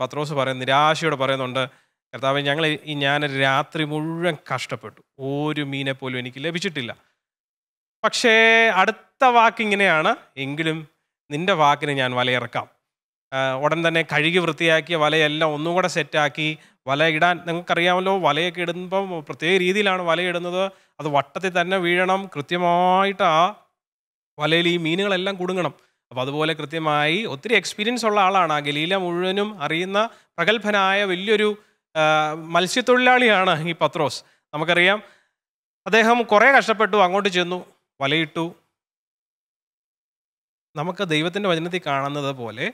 പത്രോസ് പറയുന്ന നിരാശയോടെ പറയുന്നുണ്ട് കർത്താവ് ഞങ്ങൾ ഈ ഞാൻ രാത്രി മുഴുവൻ കഷ്ടപ്പെട്ടു. ഒരു മീനെ പോലും എനിക്ക് ലഭിച്ചിട്ടില്ല. പക്ഷേ അടുത്ത വാക്കിങ്ങനെയാണ് എങ്കിലും നിന്റെ വാക്കിന് ഞാൻ വലയിറക്കാം. ഉടൻ തന്നെ കഴുകി വൃത്തിയാക്കിയ വലയെല്ലാം ഒന്നും കൂടെ സെറ്റാക്കി വല ഇടാൻ നിങ്ങൾക്കറിയാമല്ലോ വലയൊക്കെ ഇടുമ്പം പ്രത്യേക രീതിയിലാണ് വലയിടുന്നത് അത് വട്ടത്തിൽ തന്നെ വീഴണം. കൃത്യമായിട്ട് ആ വലയിൽ ഈ മീനുകളെല്ലാം കുടുങ്ങണം. അപ്പോൾ അതുപോലെ കൃത്യമായി ഒത്തിരി എക്സ്പീരിയൻസ് ഉള്ള ആളാണ്. ആ ഗലീല മുഴുവനും അറിയുന്ന പ്രഗത്ഭനായ വലിയൊരു മത്സ്യത്തൊഴിലാളിയാണ് ഈ പത്രോസ്. നമുക്കറിയാം അദ്ദേഹം കുറേ കഷ്ടപ്പെട്ടു അങ്ങോട്ട് ചെന്നു വലയിട്ടു. നമുക്ക് ദൈവത്തിന്റെ വചനത്തിൽ കാണുന്നത് പോലെ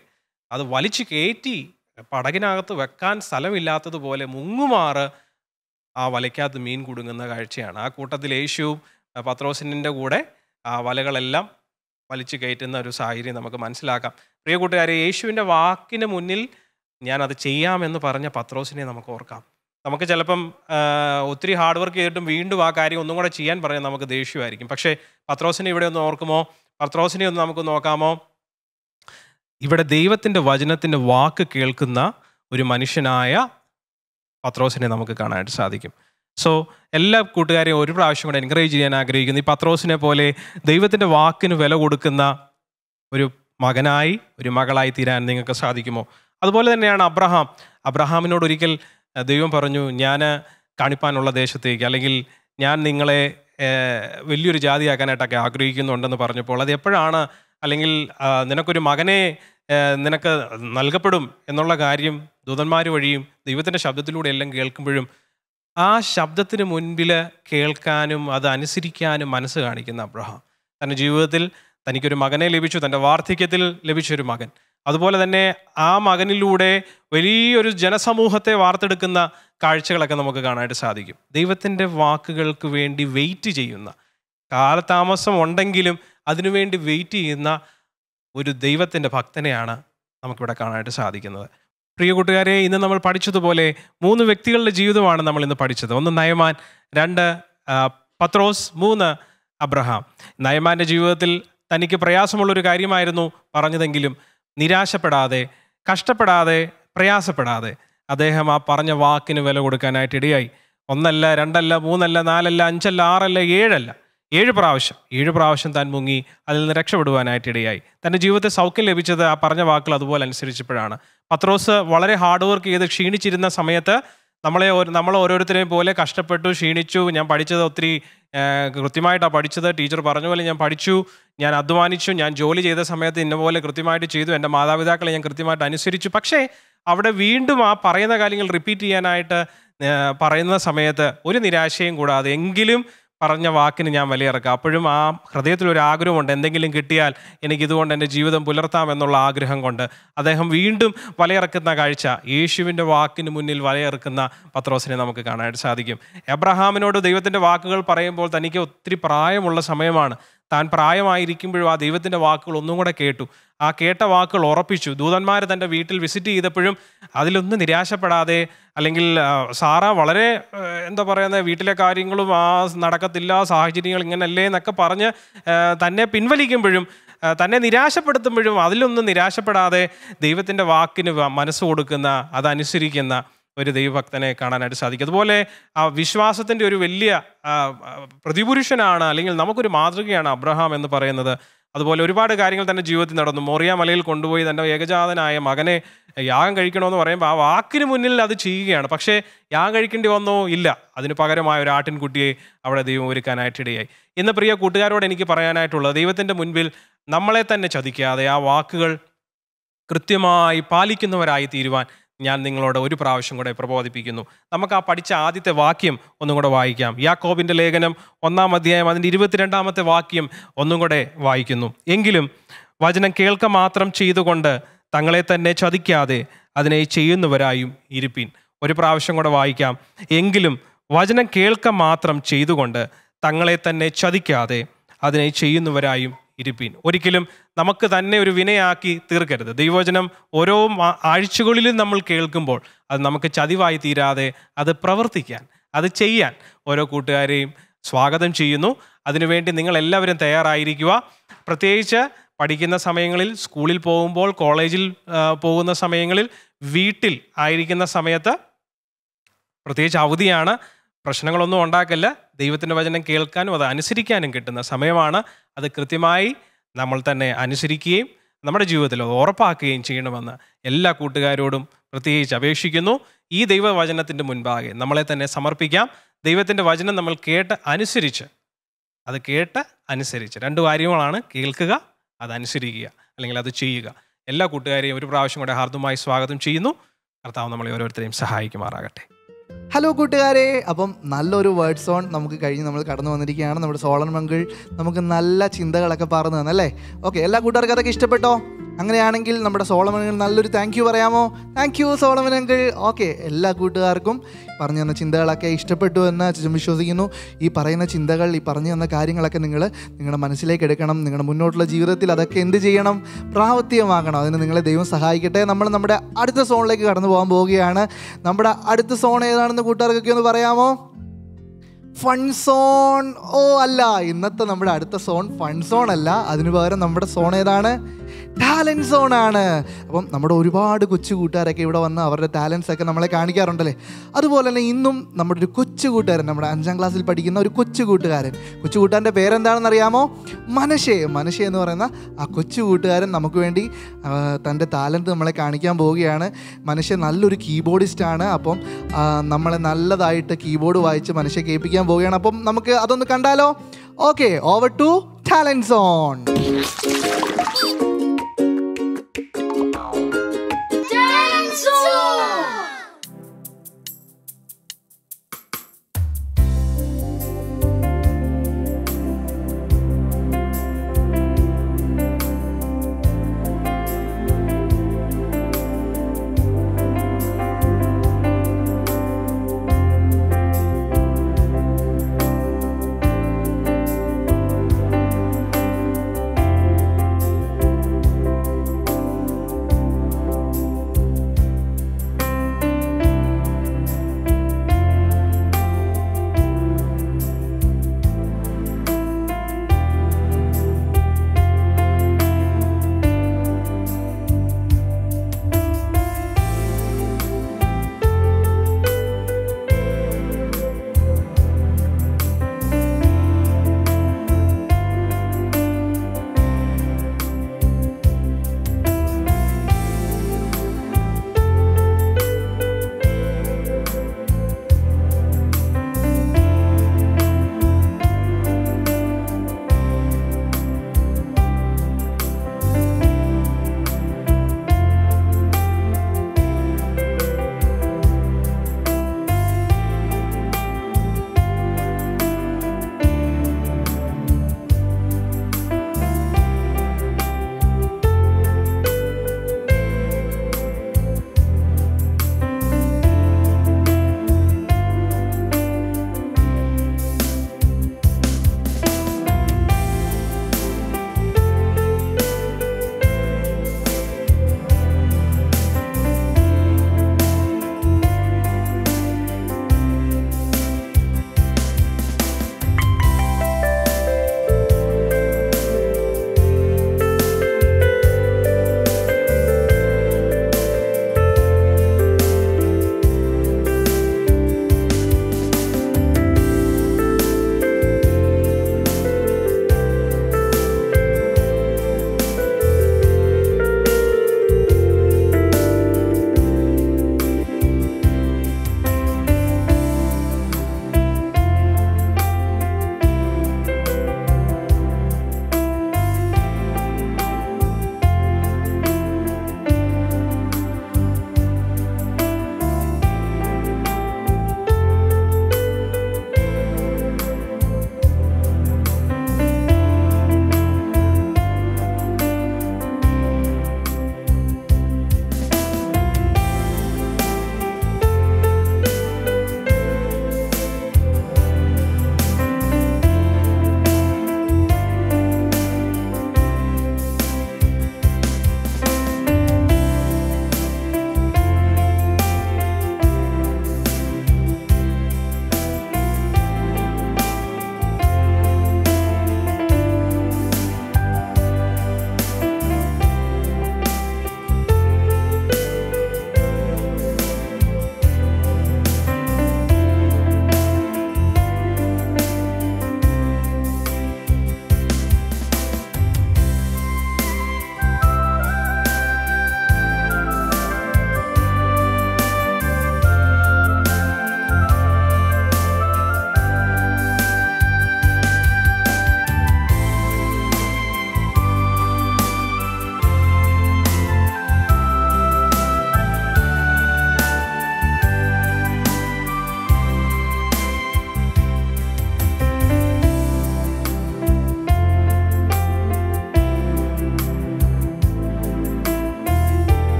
അത് വലിച്ചു കയറ്റി പടകിനകത്ത് വെക്കാൻ സ്ഥലമില്ലാത്തതുപോലെ മുങ്ങുമാറ് ആ വലയ്ക്കകത്ത് മീൻ കുടുങ്ങുന്ന കാഴ്ചയാണ്. ആ കൂട്ടത്തിൽ യേശുവും പത്രോസിന്റെ കൂടെ ആ വലകളെല്ലാം വലിച്ചു കയറ്റുന്ന ഒരു സാഹചര്യം നമുക്ക് മനസ്സിലാക്കാം. പ്രിയ കൂട്ടുകാരെ യേശുവിന്റെ വാക്കിന് മുന്നിൽ ഞാനത് ചെയ്യാമെന്ന് പറഞ്ഞ പത്രോസിനെ നമുക്ക് ഓർക്കാം. നമുക്ക് ചിലപ്പം ഒത്തിരി ഹാർഡ് വർക്ക് ചെയ്തിട്ടും വീണ്ടും ആ കാര്യം ഒന്നും കൂടെ ചെയ്യാൻ പറയാൻ നമുക്ക് ദേഷ്യമായിരിക്കും. പക്ഷേ പത്രോസിനെ ഇവിടെ ഒന്ന് ഓർക്കുമോ? പത്രോസിനെ ഒന്ന് നമുക്ക് നോക്കാമോ? ഇവിടെ ദൈവത്തിന്റെ വചനത്തിന്റെ വാക്ക് കേൾക്കുന്ന ഒരു മനുഷ്യനായ പത്രോസിനെ നമുക്ക് കാണാനായിട്ട് സാധിക്കും. സോ എല്ലാ കൂട്ടുകാരെയും ഒരു പ്രാവശ്യം കൂടെ എൻകറേജ് ചെയ്യാൻ ആഗ്രഹിക്കുന്നു. ഈ പത്രോസിനെ പോലെ ദൈവത്തിന്റെ വാക്കിന് വില കൊടുക്കുന്ന ഒരു മകനായി ഒരു മകളായി തീരാൻ നിങ്ങൾക്ക് സാധിക്കുമോ? അതുപോലെ തന്നെയാണ് അബ്രഹാം. അബ്രഹാമിനോട് ഒരിക്കൽ ദൈവം പറഞ്ഞു ഞാൻ കാണിപ്പാനുള്ള ദേശത്തേക്ക് അല്ലെങ്കിൽ ഞാൻ നിങ്ങളെ വലിയൊരു ജാതിയാക്കാനായിട്ടൊക്കെ ആഗ്രഹിക്കുന്നുണ്ടെന്ന് പറഞ്ഞപ്പോൾ അത് എപ്പോഴാണ്? അല്ലെങ്കിൽ നിനക്കൊരു മകനെ നിനക്ക് നൽകപ്പെടും എന്നുള്ള കാര്യം ദൂതന്മാർ വഴിയും ദൈവത്തിന്റെ ശബ്ദത്തിലൂടെ എല്ലാം കേൾക്കുമ്പോഴും ആ ശബ്ദത്തിന് മുൻപിൽ കേൾക്കാനും അത് അനുസരിക്കാനും മനസ്സ് കാണിക്കുന്ന അബ്രഹാം. തന്റെ ജീവിതത്തിൽ തനിക്കൊരു മകനെ ലഭിച്ചു തന്റെ വാർദ്ധക്യത്തിൽ ലഭിച്ചൊരു മകൻ. അതുപോലെ തന്നെ ആ മകനിലൂടെ വലിയൊരു ജനസമൂഹത്തെ വാർത്തെടുക്കുന്ന കാഴ്ചകളൊക്കെ നമുക്ക് കാണാനായിട്ട് സാധിക്കും. ദൈവത്തിന്റെ വാക്കുകൾക്ക് വേണ്ടി വെയിറ്റ് ചെയ്യുന്ന കാലതാമസം ഉണ്ടെങ്കിലും അതിനുവേണ്ടി വെയിറ്റ് ചെയ്യുന്ന ഒരു ദൈവത്തിന്റെ ഭക്തനെയാണ് നമുക്കിവിടെ കാണാനായിട്ട് സാധിക്കുന്നത്. പ്രിയ കൂട്ടുകാരെ ഇന്ന് നമ്മൾ പഠിച്ചതുപോലെ മൂന്ന് വ്യക്തികളുടെ ജീവിതമാണ് നമ്മൾ ഇന്ന് പഠിച്ചത്. ഒന്ന് നയമാൻ രണ്ട് പത്രോസ് മൂന്ന് അബ്രഹാം. നയമാന്റെ ജീവിതത്തിൽ തനിക്ക് പ്രയാസമുള്ളൊരു കാര്യമായിരുന്നു പറഞ്ഞതെങ്കിലും നിരാശപ്പെടാതെ കഷ്ടപ്പെടാതെ പ്രയാസപ്പെടാതെ അദ്ദേഹം ആ പറഞ്ഞ വാക്കിന് വില കൊടുക്കാനായിട്ട് ഇടയായി. ഒന്നല്ല രണ്ടല്ല മൂന്നല്ല നാലല്ല അഞ്ചല്ല ആറല്ല ഏഴല്ല. ഏഴ് പ്രാവശ്യം. ഏഴ് പ്രാവശ്യം താൻ മുങ്ങി അതിൽ നിന്ന് രക്ഷപ്പെടുവാനായിട്ട് ഇടയായി. തന്റെ ജീവിതത്തെ സൗഖ്യം ലഭിച്ചത് ആ പറഞ്ഞ വാക്കുകൾ അതുപോലെ അനുസരിച്ചപ്പോഴാണ്. പത്രോസ് വളരെ ഹാർഡ് വർക്ക് ചെയ്ത് ക്ഷീണിച്ചിരുന്ന സമയത്ത് നമ്മളെ നമ്മൾ ഓരോരുത്തരെയും പോലെ കഷ്ടപ്പെട്ടു ക്ഷീണിച്ചു. ഞാൻ പഠിച്ചത് ഒത്തിരി കൃത്യമായിട്ടാണ് പഠിച്ചത്. ടീച്ചർ പറഞ്ഞ പോലെ ഞാൻ പഠിച്ചു. ഞാൻ അധ്വാനിച്ചു. ഞാൻ ജോലി ചെയ്ത സമയത്ത് ഇന്ന പോലെ കൃത്യമായിട്ട് ചെയ്തു. എന്റെ മാതാപിതാക്കളെ ഞാൻ കൃത്യമായിട്ട് അനുസരിച്ചു. പക്ഷേ അവിടെ വീണ്ടും ആ പറയുന്ന കാര്യങ്ങൾ റിപ്പീറ്റ് ചെയ്യാനായിട്ട് പറയുന്ന സമയത്ത് ഒരു നിരാശയും കൂടാതെ എങ്കിലും പറഞ്ഞ വാക്കിന് ഞാൻ വിലയിറക്കാം. അപ്പോഴും ആ ഹൃദയത്തിൽ ഒരു ആഗ്രഹമുണ്ട്. എന്തെങ്കിലും കിട്ടിയാൽ എനിക്ക് ഇതുകൊണ്ട് എന്റെ ജീവിതം പുലർത്താം എന്നുള്ള ആഗ്രഹം കൊണ്ട് അദ്ദേഹം വീണ്ടും വലയിറക്കുന്ന കാഴ്ച യേശുവിന്റെ വാക്കിന് മുന്നിൽ വലയിറക്കുന്ന പത്രോസിനെ നമുക്ക് കാണാനായിട്ട് സാധിക്കും. എബ്രഹാമിനോട് ദൈവത്തിന്റെ വാക്കുകൾ പറയുമ്പോൾ തനിക്ക് ഒത്തിരി പ്രായമുള്ള സമയമാണ്. താൻ പ്രായമായിരിക്കുമ്പോഴും ആ ദൈവത്തിന്റെ വാക്കുകൾ ഒന്നും കൂടെ കേട്ടു. ആ കേട്ട വാക്കുകൾ ഉറപ്പിച്ചു. ദൂതന്മാർ തന്റെ വീട്ടിൽ വിസിറ്റ് ചെയ്തപ്പോഴും അതിലൊന്നും നിരാശപ്പെടാതെ അല്ലെങ്കിൽ സാറ വളരെ എന്താ പറയുന്നത് വീട്ടിലെ കാര്യങ്ങളും ആ നടക്കത്തില്ല സാഹചര്യങ്ങൾ ഇങ്ങനല്ലേ എന്നൊക്കെ പറഞ്ഞ് തന്നെ പിൻവലിക്കുമ്പോഴും തന്നെ നിരാശപ്പെടുത്തുമ്പോഴും അതിലൊന്നും നിരാശപ്പെടാതെ ദൈവത്തിന്റെ വാക്കിന് മനസ്സ് കൊടുക്കുന്ന അതനുസരിക്കുന്ന ഒരു ദൈവഭക്തനെ കാണാനായിട്ട് സാധിക്കും. അതുപോലെ ആ വിശ്വാസത്തിന്റെ ഒരു വലിയ പ്രതിപുരുഷനാണ് അല്ലെങ്കിൽ നമുക്കൊരു മാതൃകയാണ് അബ്രഹാം എന്ന് പറയുന്നത്. അതുപോലെ ഒരുപാട് കാര്യങ്ങൾ തന്റെ ജീവിതത്തിൽ നടന്നു. മോറിയ മലയിൽ കൊണ്ടുപോയി തന്റെ ഏകജാതനായ മകനെ യാഗം കഴിക്കണമെന്ന് പറയുമ്പോൾ ആ വാക്കിന് മുന്നിൽ അത് ചെയ്യുകയാണ്. പക്ഷേ യാഗം കഴിക്കേണ്ടി വന്നോ? ഇല്ല. അതിന് പകരമായ ഒരു ആട്ടിൻകുട്ടിയെ അവിടെ ദൈവം ഒരുക്കാനായിട്ടിടയായി ഇന്ന് പ്രിയ കൂട്ടുകാരോട് എനിക്ക് പറയാനായിട്ടുള്ളത് ദൈവത്തിന്റെ മുൻപിൽ നമ്മളെ തന്നെ ചതിക്കാതെ ആ വാക്കുകൾ കൃത്യമായി പാലിക്കുന്നവരായി തീരുവാൻ ഞാൻ നിങ്ങളോട് ഒരു പ്രാവശ്യം കൂടെ പ്രബോധിപ്പിക്കുന്നു. നമുക്ക് ആ പഠിച്ച ആദ്യത്തെ വാക്യം ഒന്നും കൂടെ വായിക്കാം. യാക്കോബിന്റെ ലേഖനം ഒന്നാം അധ്യായം അതിന്റെ ഇരുപത്തിരണ്ടാമത്തെ വാക്യം ഒന്നും കൂടെ വായിക്കുന്നു. എങ്കിലും വചനം കേൾക്ക മാത്രം ചെയ്തുകൊണ്ട് തങ്ങളെ തന്നെ ചതിക്കാതെ അതിനെ ചെയ്യുന്നവരായും ഇരുപ്പിൻ. ഒരു പ്രാവശ്യം കൂടെ വായിക്കാം. എങ്കിലും വചനം കേൾക്ക മാത്രം ചെയ്തുകൊണ്ട് തങ്ങളെ തന്നെ ചതിക്കാതെ അതിനെ ചെയ്യുന്നവരായും ഇരുപ്പീൻ. ഒരിക്കലും നമുക്ക് തന്നെ ഒരു വിനയാക്കി തീർക്കരുത്. ദൈവവചനം ഓരോ ആഴ്ചകളിലും നമ്മൾ കേൾക്കുമ്പോൾ അത് നമുക്ക് ചതിവായി തീരാതെ അത് പ്രവർത്തിക്കാൻ അത് ചെയ്യാൻ ഓരോ കൂട്ടുകാരെയും സ്വാഗതം ചെയ്യുന്നു. അതിനുവേണ്ടി നിങ്ങൾ എല്ലാവരും തയ്യാറായിരിക്കുക. പ്രത്യേകിച്ച് പഠിക്കുന്ന സമയങ്ങളിൽ സ്കൂളിൽ പോകുമ്പോൾ കോളേജിൽ പോകുന്ന സമയങ്ങളിൽ വീട്ടിൽ ആയിരിക്കുന്ന സമയത്ത് പ്രത്യേകിച്ച് അവധിയാണ്. പ്രശ്നങ്ങളൊന്നും ഉണ്ടാക്കില്ല. ദൈവത്തിന്റെ വചനം കേൾക്കാനും അത് അനുസരിക്കാനും കിട്ടുന്ന സമയമാണ്. അത് കൃത്യമായി നമ്മൾ തന്നെ അനുസരിക്കുകയും നമ്മുടെ ജീവിതത്തിൽ ഉറപ്പാക്കുകയും ചെയ്യണമെന്ന് എല്ലാ കൂട്ടുകാരോടും പ്രത്യേകിച്ച് അപേക്ഷിക്കുന്നു. ഈ ദൈവവചനത്തിന്റെ മുൻപാകെ നമ്മളെ തന്നെ സമർപ്പിക്കാം. ദൈവത്തിന്റെ വചനം നമ്മൾ കേട്ട് അനുസരിച്ച് അത് കേട്ട് അനുസരിച്ച് രണ്ട് കാര്യങ്ങളാണ് കേൾക്കുക അത് അനുസരിക്കുക അല്ലെങ്കിൽ അത് ചെയ്യുക. എല്ലാ കൂട്ടുകാരെയും ഒരു പ്രാവശ്യം കൂടെ ഹാർദമായി സ്വാഗതം ചെയ്യുന്നു. കർത്താവ് നമ്മളെ ഓരോരുത്തരെയും സഹായിക്കുമാറാകട്ടെ. ഹലോ കൂട്ടുകാരെ. അപ്പം നല്ലൊരു വേർഡ് സോൺ നമുക്ക് കഴിഞ്ഞ് നമ്മൾ കടന്നു വന്നിരിക്കുകയാണ്. നമ്മുടെ സോളൻ മങ്കിൾ നമുക്ക് നല്ല ചിന്തകളൊക്കെ പറഞ്ഞു തന്നല്ലേ? ഓക്കെ എല്ലാ കൂട്ടുകാർക്കും അതൊക്കെ ഇഷ്ടപ്പെട്ടോ? അങ്ങനെയാണെങ്കിൽ നമ്മുടെ സോളമൻ നല്ലൊരു താങ്ക് യു പറയാമോ? Thank you Solomon uncle okay എല്ലാ കൂട്ടുകാർക്കും പറഞ്ഞു തന്ന ചിന്തകളൊക്കെ ഇഷ്ടപ്പെട്ടു എന്ന് അച്ഛൻ വിശ്വസിക്കുന്നു. ഈ പറയുന്ന ചിന്തകൾ ഈ പറഞ്ഞു തന്ന കാര്യങ്ങളൊക്കെ നിങ്ങൾ നിങ്ങളുടെ മനസ്സിലേക്ക് എടുക്കണം. നിങ്ങളുടെ മുന്നോട്ടുള്ള ജീവിതത്തിൽ അതൊക്കെ എന്ത് ചെയ്യണം? പ്രാവർത്തികമാക്കണം അതിന് നിങ്ങളെ ദൈവം സഹായിക്കട്ടെ. നമ്മൾ നമ്മുടെ അടുത്ത സോണിലേക്ക് കടന്നു പോകാൻ പോവുകയാണ്. നമ്മുടെ അടുത്ത സോൺ ഏതാണെന്ന് കൂട്ടുകാർക്കൊക്കെ ഒന്ന് പറയാമോ? ഫൺ സോൺ ഓ അല്ല ഇന്നത്തെ നമ്മുടെ അടുത്ത സോൺ ഫൺ സോൺ അല്ല. അതിനു പകരം നമ്മുടെ സോൺ ഏതാണ്? ടാലന്റ് സോൺ ആണ്. അപ്പം നമ്മുടെ ഒരുപാട് കൊച്ചു കൂട്ടുകാരൊക്കെ ഇവിടെ വന്ന് അവരുടെ ടാലൻസ് ഒക്കെ നമ്മളെ കാണിക്കാറുണ്ടല്ലേ? അതുപോലെ തന്നെ ഇന്നും നമ്മുടെ ഒരു കൊച്ചു കൂട്ടുകാരൻ നമ്മുടെ അഞ്ചാം ക്ലാസ്സിൽ പഠിക്കുന്ന ഒരു കൊച്ചു കൂട്ടുകാരൻ. കൊച്ചു കൂട്ടുകാരന്റെ പേരെന്താണെന്ന് അറിയാമോ? മനശേ മനശേ എന്ന് പറയുന്ന ആ കൊച്ചു കൂട്ടുകാരൻ നമുക്ക് വേണ്ടി തന്റെ ടാലന്റ് നമ്മളെ കാണിക്കാൻ പോവുകയാണ്. മനുഷ്യ നല്ലൊരു കീബോർഡിസ്റ്റ് ആണ്. അപ്പം നമ്മളെ നല്ലതായിട്ട് കീബോർഡ് വായിച്ച് മനുഷ്യ കേൾപ്പിക്കാൻ പോവുകയാണ്. അപ്പം നമുക്ക് അതൊന്ന് കണ്ടാലോ? Okay over to talents on ും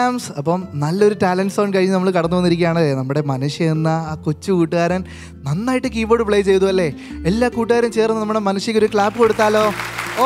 ലാംസ് അപ്പം നല്ലൊരു ടാലന്റ് സോൺ കഴിഞ്ഞ് നമ്മൾ കടന്നു വന്നിരിക്കുകയാണ്. നമ്മുടെ മനുഷ്യ എന്ന ആ കൊച്ചു കൂട്ടുകാരൻ നന്നായിട്ട് കീബോർഡ് പ്ലേ ചെയ്തു അല്ലേ? എല്ലാ കൂട്ടുകാരും ചേർന്ന് നമ്മുടെ മനുഷ്യക്ക് ഒരു ക്ലാപ്പ് കൊടുത്താലോ?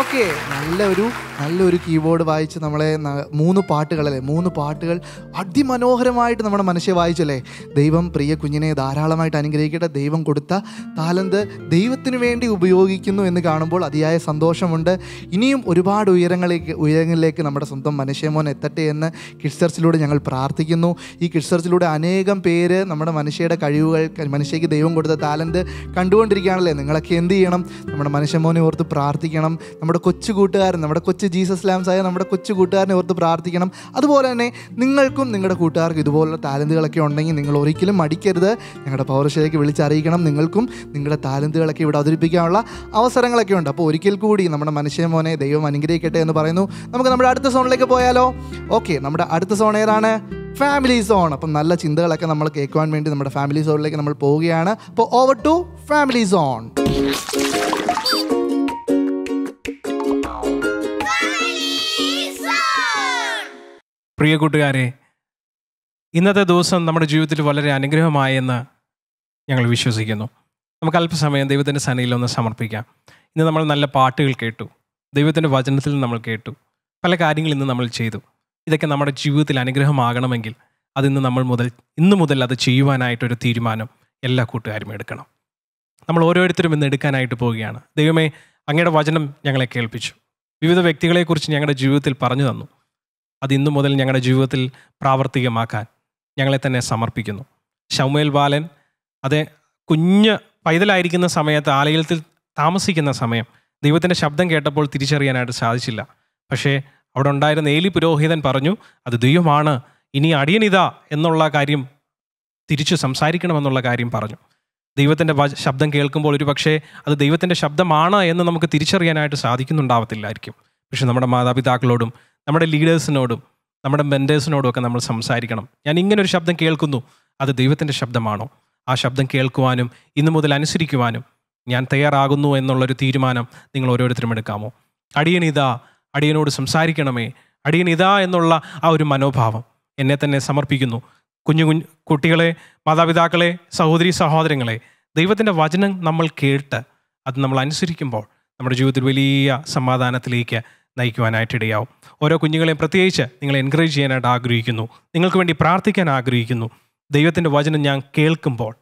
ഓക്കെ നല്ല ഒരു നല്ലൊരു കീബോർഡ് വായിച്ച് നമ്മളെ മൂന്ന് പാട്ടുകളല്ലേ മൂന്ന് പാട്ടുകൾ അതിമനോഹരമായിട്ട് നമ്മുടെ മനുഷ്യ വായിച്ചല്ലേ? ദൈവം പ്രിയ കുഞ്ഞിനെ ധാരാളമായിട്ട് അനുഗ്രഹിക്കട്ടെ. ദൈവം കൊടുത്ത താലന്ത് ദൈവത്തിന് വേണ്ടി ഉപയോഗിക്കുന്നു എന്ന് കാണുമ്പോൾ അതിയായ സന്തോഷമുണ്ട്. ഇനിയും ഒരുപാട് ഉയരങ്ങളിലേക്ക് ഉയരങ്ങളിലേക്ക് നമ്മുടെ സ്വന്തം മനുഷ്യമോൻ എത്തട്ടെ എന്ന് കിഡ്സ് ചർച്ചിലൂടെ ഞങ്ങൾ പ്രാർത്ഥിക്കുന്നു. ഈ കിഡ്സ് ചർച്ചിലൂടെ അനേകം പേര് നമ്മുടെ മനുഷ്യയുടെ കഴിവുകൾ മനുഷ്യയ്ക്ക് ദൈവം കൊടുത്ത താലന്ത് കണ്ടുകൊണ്ടിരിക്കുകയാണല്ലേ? നിങ്ങളൊക്കെ എന്ത് ചെയ്യണം? നമ്മുടെ മനുഷ്യമോനെ ഓർത്ത് പ്രാർത്ഥിക്കണം. നമ്മുടെ കൊച്ചു കൂട്ടുകാരൻ നമ്മുടെ കൊച്ചു ജീസസ് ലാംസ് ആയ നമ്മുടെ കൊച്ചു കൂട്ടുകാരനെ ഓർത്ത് പ്രാർത്ഥിക്കണം. അതുപോലെ തന്നെ നിങ്ങൾക്കും നിങ്ങളുടെ കൂട്ടുകാർക്ക് ഇതുപോലുള്ള താലന്തുകളൊക്കെ ഉണ്ടെങ്കിൽ നിങ്ങൾ ഒരിക്കലും മടിക്കരുത്. ഞങ്ങളുടെ പൗരശയിലേക്ക് വിളിച്ചറിയിക്കണം. നിങ്ങൾക്കും നിങ്ങളുടെ താലന്തുകളൊക്കെ ഇവിടെ അവതരിപ്പിക്കാനുള്ള അവസരങ്ങളൊക്കെ ഉണ്ട്. അപ്പോൾ ഒരിക്കൽ കൂടി നമ്മുടെ മനുഷ്യ മോനെ ദൈവം അനുഗ്രഹിക്കട്ടെ എന്ന് പറയുന്നു. നമുക്ക് നമ്മുടെ അടുത്ത സോണിലേക്ക് പോയാലോ? ഓക്കെ നമ്മുടെ അടുത്ത സോൺ ഏതാണ്? ഫാമിലി സോൺ അപ്പം നല്ല ചിന്തകളൊക്കെ നമ്മൾ കേൾക്കുവാൻ വേണ്ടി നമ്മുടെ ഫാമിലി സോണിലേക്ക് നമ്മൾ പോവുകയാണ്. അപ്പോൾ ഓവർ ടു ഫാമിലി സോൺ പ്രിയ കൂട്ടുകാരെ ഇന്നത്തെ ദിവസം നമ്മുടെ ജീവിതത്തിൽ വളരെ അനുഗ്രഹമായെന്ന് ഞങ്ങൾ വിശ്വസിക്കുന്നു. നമുക്ക് അല്പസമയം ദൈവത്തിന്റെ സനയിൽ ഒന്ന് സമർപ്പിക്കാം. ഇന്ന് നമ്മൾ നല്ല പാട്ടുകൾ കേട്ടു. ദൈവത്തിന്റെ വചനത്തിൽ നമ്മൾ കേട്ടു. പല കാര്യങ്ങളും ഇന്ന് നമ്മൾ ചെയ്തു. ഇതൊക്കെ നമ്മുടെ ജീവിതത്തിൽ അനുഗ്രഹമാകണമെങ്കിൽ അതിന്ന് നമ്മൾ മുതൽ ഇന്ന് മുതൽ അത് ചെയ്യുവാനായിട്ടൊരു തീരുമാനം എല്ലാ കൂട്ടുകാരും എടുക്കണം. നമ്മൾ ഓരോരുത്തരും ഇന്ന് എടുക്കാനായിട്ട് പോവുകയാണ്. ദൈവമേ അങ്ങയുടെ വചനം ഞങ്ങളെ കേൾപ്പിച്ചു. വിവിധ വ്യക്തികളെക്കുറിച്ച് ഞങ്ങളുടെ ജീവിതത്തിൽ പറഞ്ഞു തന്നു. അത് ഇന്നു മുതൽ ഞങ്ങളുടെ ജീവിതത്തിൽ പ്രാവർത്തികമാക്കാൻ ഞങ്ങളെ തന്നെ സമർപ്പിക്കുന്നു. ഷൗമേൽ ബാലൻ അത് കുഞ്ഞ് പൈതലായിരിക്കുന്ന സമയത്ത് ആലയത്തിൽ താമസിക്കുന്ന സമയം ദൈവത്തിന്റെ ശബ്ദം കേട്ടപ്പോൾ തിരിച്ചറിയാനായിട്ട് സാധിച്ചില്ല. പക്ഷേ അവിടെ ഉണ്ടായിരുന്ന ഏലി പുരോഹിതൻ പറഞ്ഞു അത് ദൈവമാണ്. ഇനി അടിയനിതാ എന്നുള്ള കാര്യം തിരിച്ചു സംസാരിക്കണമെന്നുള്ള കാര്യം പറഞ്ഞു. ദൈവത്തിന്റെ ശബ്ദം കേൾക്കുമ്പോൾ ഒരു പക്ഷേ അത് ദൈവത്തിന്റെ ശബ്ദമാണ് എന്ന് നമുക്ക് തിരിച്ചറിയാനായിട്ട് സാധിക്കുന്നുണ്ടാവത്തില്ലായിരിക്കും. പക്ഷെ നമ്മുടെ മാതാപിതാക്കളോടും നമ്മുടെ ലീഡേഴ്സിനോടും നമ്മുടെ മെന്റേഴ്സിനോടും ഒക്കെ നമ്മൾ സംസാരിക്കണം. ഞാൻ ഇങ്ങനെ ഒരു ശബ്ദം കേൾക്കുന്നു. അത് ദൈവത്തിന്റെ ശബ്ദമാണോ? ആ ശബ്ദം കേൾക്കുവാനും ഇന്നു മുതൽ അനുസരിക്കുവാനും ഞാൻ തയ്യാറാകുന്നു എന്നുള്ളൊരു തീരുമാനം നിങ്ങൾ ഓരോരുത്തരും എടുക്കാമോ? അടിയൻ ഇതാ അടിയനോട് സംസാരിക്കണമേ. അടിയൻ ഇതാ എന്നുള്ള ആ ഒരു മനോഭാവം എന്നെ തന്നെ സമർപ്പിക്കുന്നു. കുഞ്ഞു കുഞ്ഞു കുട്ടികളെ മാതാപിതാക്കളെ സഹോദരി സഹോദരങ്ങളെ ദൈവത്തിന്റെ വചനം നമ്മൾ കേട്ട് അത് നമ്മൾ അനുസരിക്കുമ്പോൾ നമ്മുടെ ജീവിതത്തിൽ വലിയ സമാധാനത്തിലേക്ക് നയിക്കുവാനായിട്ട് ഇടയാവും. ഓരോ കുഞ്ഞുങ്ങളെയും പ്രത്യേകിച്ച് നിങ്ങൾ എൻകറേജ് ചെയ്യാനായിട്ട് ആഗ്രഹിക്കുന്നു. നിങ്ങൾക്ക് വേണ്ടി പ്രാർത്ഥിക്കാൻ ആഗ്രഹിക്കുന്നു. ദൈവത്തിന്റെ വചനം ഞാൻ കേൾക്കുമ്പോൾ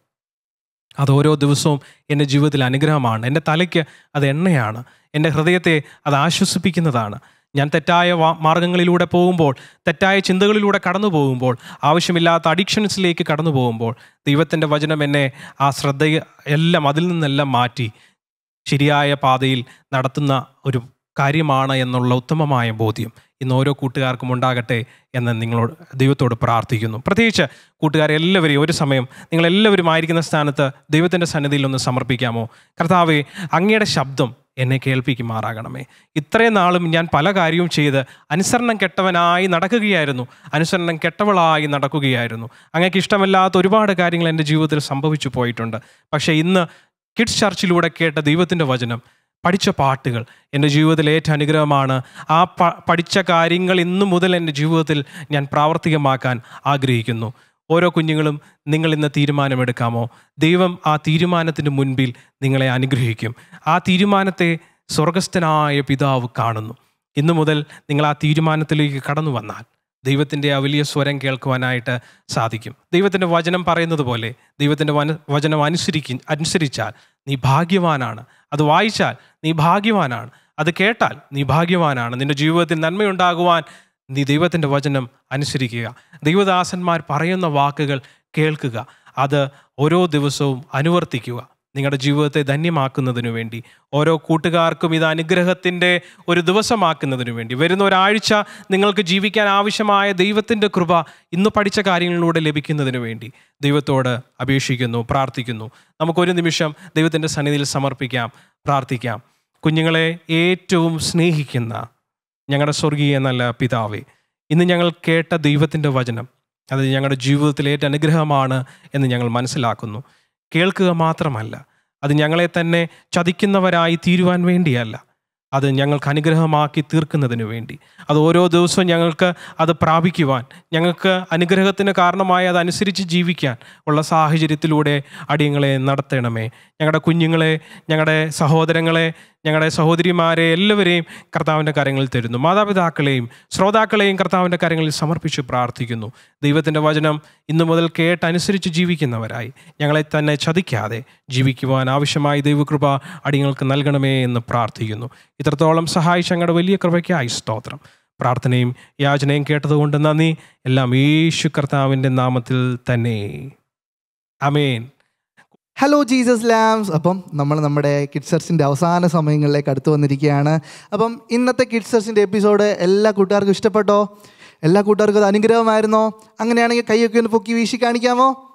അത് ഓരോ ദിവസവും എന്റെ ജീവിതത്തിൽ അനുഗ്രഹമാണ്. എന്റെ തലയ്ക്ക് അത് എണ്ണയാണ്. എന്റെ ഹൃദയത്തെ അത് ആശ്വസിപ്പിക്കുന്നതാണ്. ഞാൻ തെറ്റായ മാർഗങ്ങളിലൂടെ പോകുമ്പോൾ തെറ്റായ ചിന്തകളിലൂടെ കടന്നു പോകുമ്പോൾ ആവശ്യമില്ലാത്ത അഡിക്ഷൻസിലേക്ക് കടന്നു പോകുമ്പോൾ ദൈവത്തിന്റെ വചനം എന്നെ ആ ശ്രദ്ധ എല്ലാം അതിൽ നിന്നെല്ലാം മാറ്റി ശരിയായ പാതയിൽ നടത്തുന്ന ഒരു കാര്യമാണ് എന്നുള്ള ഉത്തമമായ ബോധ്യം ഇന്ന് ഓരോ കൂട്ടുകാർക്കും ഉണ്ടാകട്ടെ എന്ന് നിങ്ങളോട് ദൈവത്തോട് പ്രാർത്ഥിക്കുന്നു. പ്രത്യേകിച്ച് കൂട്ടുകാരെ എല്ലാവരെയും ഒരു സമയം നിങ്ങളെല്ലാവരും ആയിരിക്കുന്ന സ്ഥാനത്ത് ദൈവത്തിന്റെ സന്നിധിയിൽ ഒന്ന് സമർപ്പിക്കാമോ? കർത്താവെ അങ്ങയുടെ ശബ്ദം എന്നെ കേൾപ്പിക്കുമാറാകണമേ. ഇത്രയും നാളും ഞാൻ പല കാര്യവും ചെയ്ത് അനുസരണം കെട്ടവനായി നടക്കുകയായിരുന്നു. അനുസരണം കെട്ടവളായി നടക്കുകയായിരുന്നു. അങ്ങക്ക് ഇഷ്ടമല്ലാത്ത ഒരുപാട് കാര്യങ്ങൾ എന്റെ ജീവിതത്തിൽ സംഭവിച്ചു പോയിട്ടുണ്ട്. പക്ഷേ ഇന്ന് കിഡ്സ് ചർച്ചിലൂടെ കേട്ട ദൈവത്തിന്റെ വചനം പഠിച്ച പാട്ടുകൾ എന്റെ ജീവിതത്തിൽ ഏറ്റവും അനുഗ്രഹമാണ്. ആ പഠിച്ച കാര്യങ്ങൾ ഇന്നു മുതൽ എന്റെ ജീവിതത്തിൽ ഞാൻ പ്രാവർത്തികമാക്കാൻ ആഗ്രഹിക്കുന്നു. ഓരോ കുഞ്ഞുങ്ങളും നിങ്ങൾ ഇന്ന് തീരുമാനമെടുക്കാമോ? ദൈവം ആ തീരുമാനത്തിന് മുൻപിൽ നിങ്ങളെ അനുഗ്രഹിക്കും. ആ തീരുമാനത്തെ സ്വർഗസ്ഥനായ പിതാവ് കാണുന്നു. ഇന്നു മുതൽ നിങ്ങൾ ആ തീരുമാനത്തിലേക്ക് കടന്നു വന്നാൽ ദൈവത്തിന്റെ ആ വലിയ സ്വരം കേൾക്കുവാനായിട്ട് സാധിക്കും. ദൈവത്തിന്റെ വചനം പറയുന്നത് പോലെ ദൈവത്തിന്റെ വചനം അനുസരിക്കും അനുസരിച്ചാൽ നീ ഭാഗ്യവാനാണ്. അത് വായിച്ചാൽ നീ ഭാഗ്യവാനാണ്. അത് കേട്ടാൽ നീ ഭാഗ്യവാനാണ്. നിന്റെ ജീവിതത്തിൽ നന്മയുണ്ടാകുവാൻ നീ ദൈവത്തിന്റെ വചനം അനുസരിക്കുക. ദൈവദാസന്മാർ പറയുന്ന വാക്കുകൾ കേൾക്കുക. അത് ഓരോ ദിവസവും അനുവർത്തിക്കുക. നിങ്ങളുടെ ജീവിതത്തെ ധന്യമാക്കുന്നതിനു വേണ്ടി ഓരോ കൂട്ടുകാർക്കും ഇത് അനുഗ്രഹത്തിന്റെ ഒരു ദിവസമാക്കുന്നതിനു വേണ്ടി. വരുന്ന ഒരാഴ്ച നിങ്ങൾക്ക് ജീവിക്കാൻ ആവശ്യമായ ദൈവത്തിന്റെ കൃപ ഇന്ന് പഠിച്ച കാര്യങ്ങളിലൂടെ ലഭിക്കുന്നതിന് വേണ്ടി ദൈവത്തോട് അപേക്ഷിക്കുന്നു പ്രാർത്ഥിക്കുന്നു. നമുക്കൊരു നിമിഷം ദൈവത്തിന്റെ സന്നിധിയിൽ സമർപ്പിക്കാം പ്രാർത്ഥിക്കാം. കുഞ്ഞുങ്ങളെ ഏറ്റവും സ്നേഹിക്കുന്ന ഞങ്ങളുടെ സ്വർഗീയ നല്ല പിതാവേ ഇന്ന് ഞങ്ങൾ കേട്ട ദൈവത്തിന്റെ വചനം അത് ഞങ്ങളുടെ ജീവിതത്തിൽ ഏറ്റ അനുഗ്രഹമാണ് എന്ന് ഞങ്ങൾ മനസ്സിലാക്കുന്നു. കേൾക്കുക മാത്രമല്ല അത് ഞങ്ങളെ തന്നെ ചതിക്കുന്നവരായി തീരുവാൻ വേണ്ടിയല്ല. അത് ഞങ്ങൾക്ക് അനുഗ്രഹമാക്കി തീർക്കുന്നതിന് വേണ്ടി. അത് ഓരോ ദിവസവും ഞങ്ങൾക്ക് അത് പ്രാപിക്കുവാൻ ഞങ്ങൾക്ക് അനുഗ്രഹത്തിന് കാരണമായി അതനുസരിച്ച് ജീവിക്കാൻ ഉള്ള സാഹചര്യത്തിലൂടെ അടിയങ്ങളെ നടത്തണമേ. ഞങ്ങളുടെ കുഞ്ഞുങ്ങളെ ഞങ്ങളുടെ സഹോദരങ്ങളെ ഞങ്ങളുടെ സഹോദരിമാരെ എല്ലാവരെയും കർത്താവിന്റെ കാര്യങ്ങളിൽ തരുന്നു. മാതാപിതാക്കളെയും ശ്രോതാക്കളെയും കർത്താവിന്റെ കാര്യങ്ങളിൽ സമർപ്പിച്ച് പ്രാർത്ഥിക്കുന്നു. ദൈവത്തിന്റെ വചനം ഇന്നു മുതൽ കേട്ടനുസരിച്ച് ജീവിക്കുന്നവരായി. ഞങ്ങളെ തന്നെ ചതിക്കാതെ ജീവിക്കുവാൻ ആവശ്യമായ ദൈവകൃപ അടിയങ്ങൾക്ക് നൽകണമേ എന്ന് പ്രാർത്ഥിക്കുന്നു. ഇത്രത്തോളം സഹായിച്ച ഞങ്ങളുടെ വലിയ കൃപയ്ക്കായി സ്തോത്രം. പ്രാർത്ഥനയും യാചനയും കേട്ടതുകൊണ്ട് നന്ദി. എല്ലാം യേശു കർത്താവിന്റെ നാമത്തിൽ തന്നെ. അമേൻ ഹലോ ജീസസ് ലാംസ് അപ്പം നമ്മൾ നമ്മുടെ കിഡ്സർസിന്റെ അവസാന സമയങ്ങളിലേക്ക് അടുത്ത് വന്നിരിക്കുകയാണ്. അപ്പം ഇന്നത്തെ കിഡ്സർസിന്റെ എപ്പിസോഡ് എല്ലാ കൂട്ടുകാർക്കും ഇഷ്ടപ്പെട്ടോ? എല്ലാ കൂട്ടുകാർക്കും അത് അനുഗ്രഹമായിരുന്നോ? അങ്ങനെയാണെങ്കിൽ കൈയൊക്കെ ഒന്ന് പൊക്കി വീശി കാണിക്കാമോ?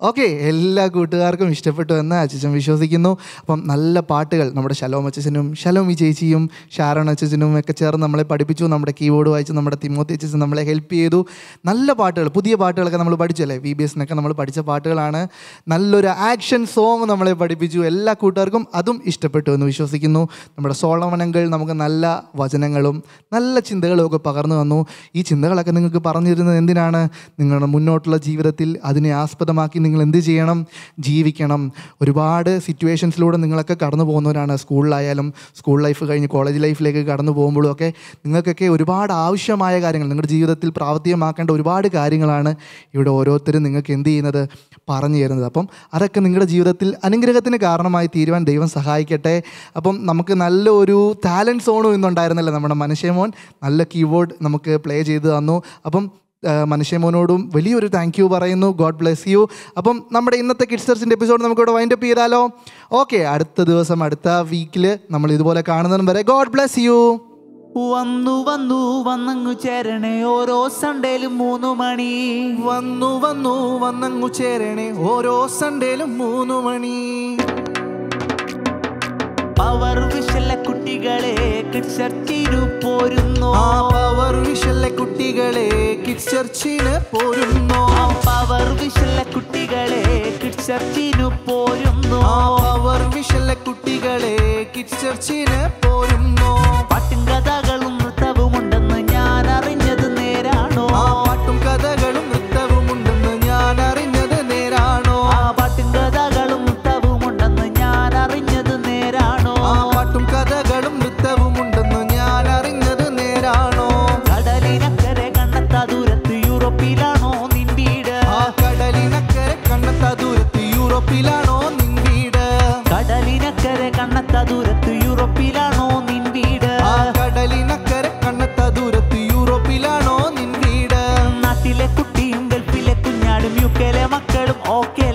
ഓക്കെ എല്ലാ കൂട്ടുകാർക്കും ഇഷ്ടപ്പെട്ടു എന്ന് അച്ഛൻ വിശ്വസിക്കുന്നു. അപ്പം നല്ല പാട്ടുകൾ നമ്മുടെ ശലോം അച്ഛനും ശലോമി ചേച്ചിയും ഷാരോൺ അച്ഛനും ഒക്കെ ചേർന്ന് നമ്മളെ പഠിപ്പിച്ചു. നമ്മുടെ കീബോർഡ് വായിച്ച് നമ്മുടെ തിമോത്തി അച്ഛൻ നമ്മളെ ഹെൽപ്പ് ചെയ്തു. നല്ല പാട്ടുകൾ പുതിയ പാട്ടുകളൊക്കെ നമ്മൾ പഠിച്ചല്ലേ വി ബി എസിനൊക്കെ നമ്മൾ പഠിച്ച പാട്ടുകളാണ്. നല്ലൊരു ആക്ഷൻ സോങ് നമ്മളെ പഠിപ്പിച്ചു. എല്ലാ കൂട്ടുകാർക്കും അതും ഇഷ്ടപ്പെട്ടു എന്ന് വിശ്വസിക്കുന്നു. നമ്മുടെ സോളമനങ്ങൾ നമുക്ക് നല്ല വചനങ്ങളും നല്ല ചിന്തകളും ഒക്കെ പകർന്നു വന്നു ഈ ചിന്തകളൊക്കെ നിങ്ങൾക്ക് പറഞ്ഞിരുന്നത് എന്തിനാണ്? നിങ്ങളുടെ മുന്നോട്ടുള്ള ജീവിതത്തിൽ അതിനെ ആസ്പദമാക്കി നിങ്ങൾ എന്ത് ചെയ്യണം? ജീവിക്കണം. ഒരുപാട് സിറ്റുവേഷൻസിലൂടെ നിങ്ങളൊക്കെ കടന്നു പോകുന്നവരാണ്. സ്കൂളിലായാലും സ്കൂൾ ലൈഫ് കഴിഞ്ഞ് കോളേജ് ലൈഫിലേക്ക് കടന്നു പോകുമ്പോഴും ഒക്കെ നിങ്ങൾക്കൊക്കെ ഒരുപാട് ആവശ്യമായ കാര്യങ്ങൾ നിങ്ങളുടെ ജീവിതത്തിൽ പ്രാവർത്തികമാക്കേണ്ട ഒരുപാട് കാര്യങ്ങളാണ് ഇവിടെ ഓരോരുത്തരും നിങ്ങൾക്ക് എന്ത് ചെയ്യുന്നത്? പറഞ്ഞു തരുന്നത്. അപ്പം അതൊക്കെ നിങ്ങളുടെ ജീവിതത്തിൽ അനുഗ്രഹത്തിന് കാരണമായി തീരുവാൻ ദൈവം സഹായിക്കട്ടെ. അപ്പം നമുക്ക് നല്ലൊരു ടാലന്റ് സോണും ഇന്നുണ്ടായിരുന്നല്ലോ നമ്മുടെ മനുഷ്യമോൻ? നല്ല കീബോർഡ് നമുക്ക് പ്ലേ ചെയ്ത് തന്നു. അപ്പം മനുഷ്യമോനോടും വലിയൊരു താങ്ക് യു പറയുന്നു. ഗോഡ് ബ്ലെസ് യു അപ്പം നമ്മുടെ ഇന്നത്തെ കിഡ്സേഴ്സിന്റെ എപ്പിസോഡ് നമുക്കിവിടെ വൈൻഡ് അപ്പ് ചെയ്താലോ? ഓക്കെ അടുത്ത ദിവസം അടുത്ത വീക്കിൽ നമ്മൾ ഇതുപോലെ കാണുന്നതും വരെ. ഗോഡ് ബ്ലെസ് യു വന്നു വന്നു വന്നങ്ങു ചേരണേ. ഓരോ സൺഡേയിലും മൂന്ന് മണി. വന്നു വന്നു വന്നങ്ങു ചേരണേ. ഓരോ സൺഡേയിലും മൂന്ന് മണി. പവർ വിഷല കുട്ടികളെ കിച്ചർച്ചിനു പോരുന്നു. പവർ വിഷല കുട്ടികളെ കിഡ്സ് ചർച്ചിന് പോരുന്നു. പവർ വിഷല കുട്ടികളെ കിച്ചർച്ചിനു പോരുന്നു. പവർ വിഷല കുട്ടികളെ കിഡ്സ് ചർച്ചിന് പോരുന്നു. പാട്ടും കഥകളും മക്കളും ഓക്കെ